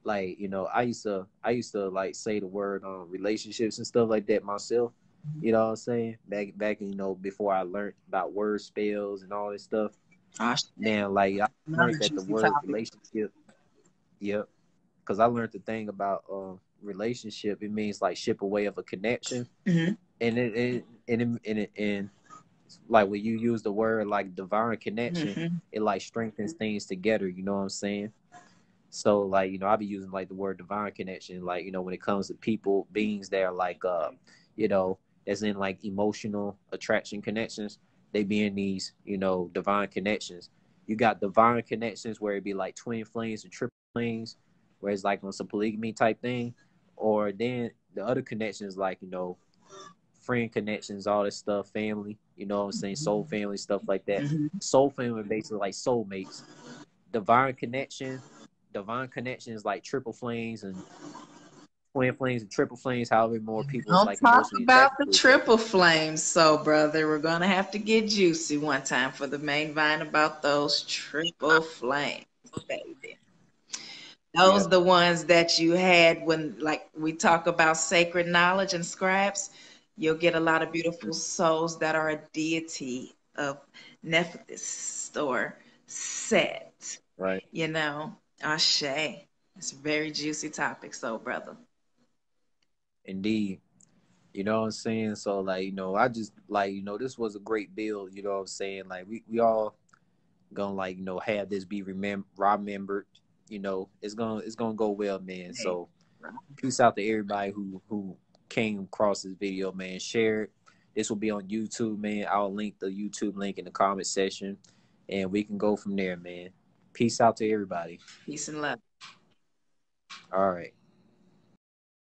Speaker 1: Like, you know, I used to I used to like say the word um relationships and stuff like that myself. You know what I'm saying? Back back you know before I learned about word spells and all this stuff.
Speaker 2: Gosh,
Speaker 1: Now like I learned that the word
Speaker 2: topic.
Speaker 1: relationship. Yep. Because I learned the thing about uh, relationship. It means like ship away of a connection,
Speaker 2: Mhm.
Speaker 1: and it, it and it, and it, and like when you use the word like divine connection,
Speaker 2: Mhm.
Speaker 1: it like strengthens things together. You know what I'm saying? So like you know I be using like the word divine connection like you know when it comes to people beings that are like uh you know as in like emotional attraction connections they be in these you know divine connections. You got divine connections where it be like twin flames and triple flames, where it's like on some polygamy type thing, or then the other connections like you know friend connections, all this stuff, family. You know what I'm saying? Soul family stuff like that
Speaker 2: Mhm.
Speaker 1: soul family basically like soulmates. Divine connection, divine connection is like triple flames and twin flames and triple flames. However, more people is
Speaker 2: Don't
Speaker 1: like
Speaker 2: talk about the
Speaker 1: to each other.
Speaker 2: triple flames, so brother. We're gonna have to get juicy one time for the main vine about those triple flames, baby. Those
Speaker 1: Yeah.
Speaker 2: the ones that you had when, like, we talk about sacred knowledge and scribes. You'll get a lot of beautiful souls that are a deity of Nephthys or Set.
Speaker 1: Right.
Speaker 2: You know, Ashe. It's a very juicy topic, so brother.
Speaker 1: Indeed. You know what I'm saying? So like, you know, I just like, you know, this was a great build, you know what I'm saying? Like we, we all gonna like, you know, have this be remem- remembered. You know, it's gonna it's gonna go well, man. So peace out to everybody who who came across this video, man. Share it. This will be on YouTube, man. I'll link the YouTube link in the comment section and we can go from there, man. Peace out to everybody.
Speaker 2: Peace and love.
Speaker 1: All right.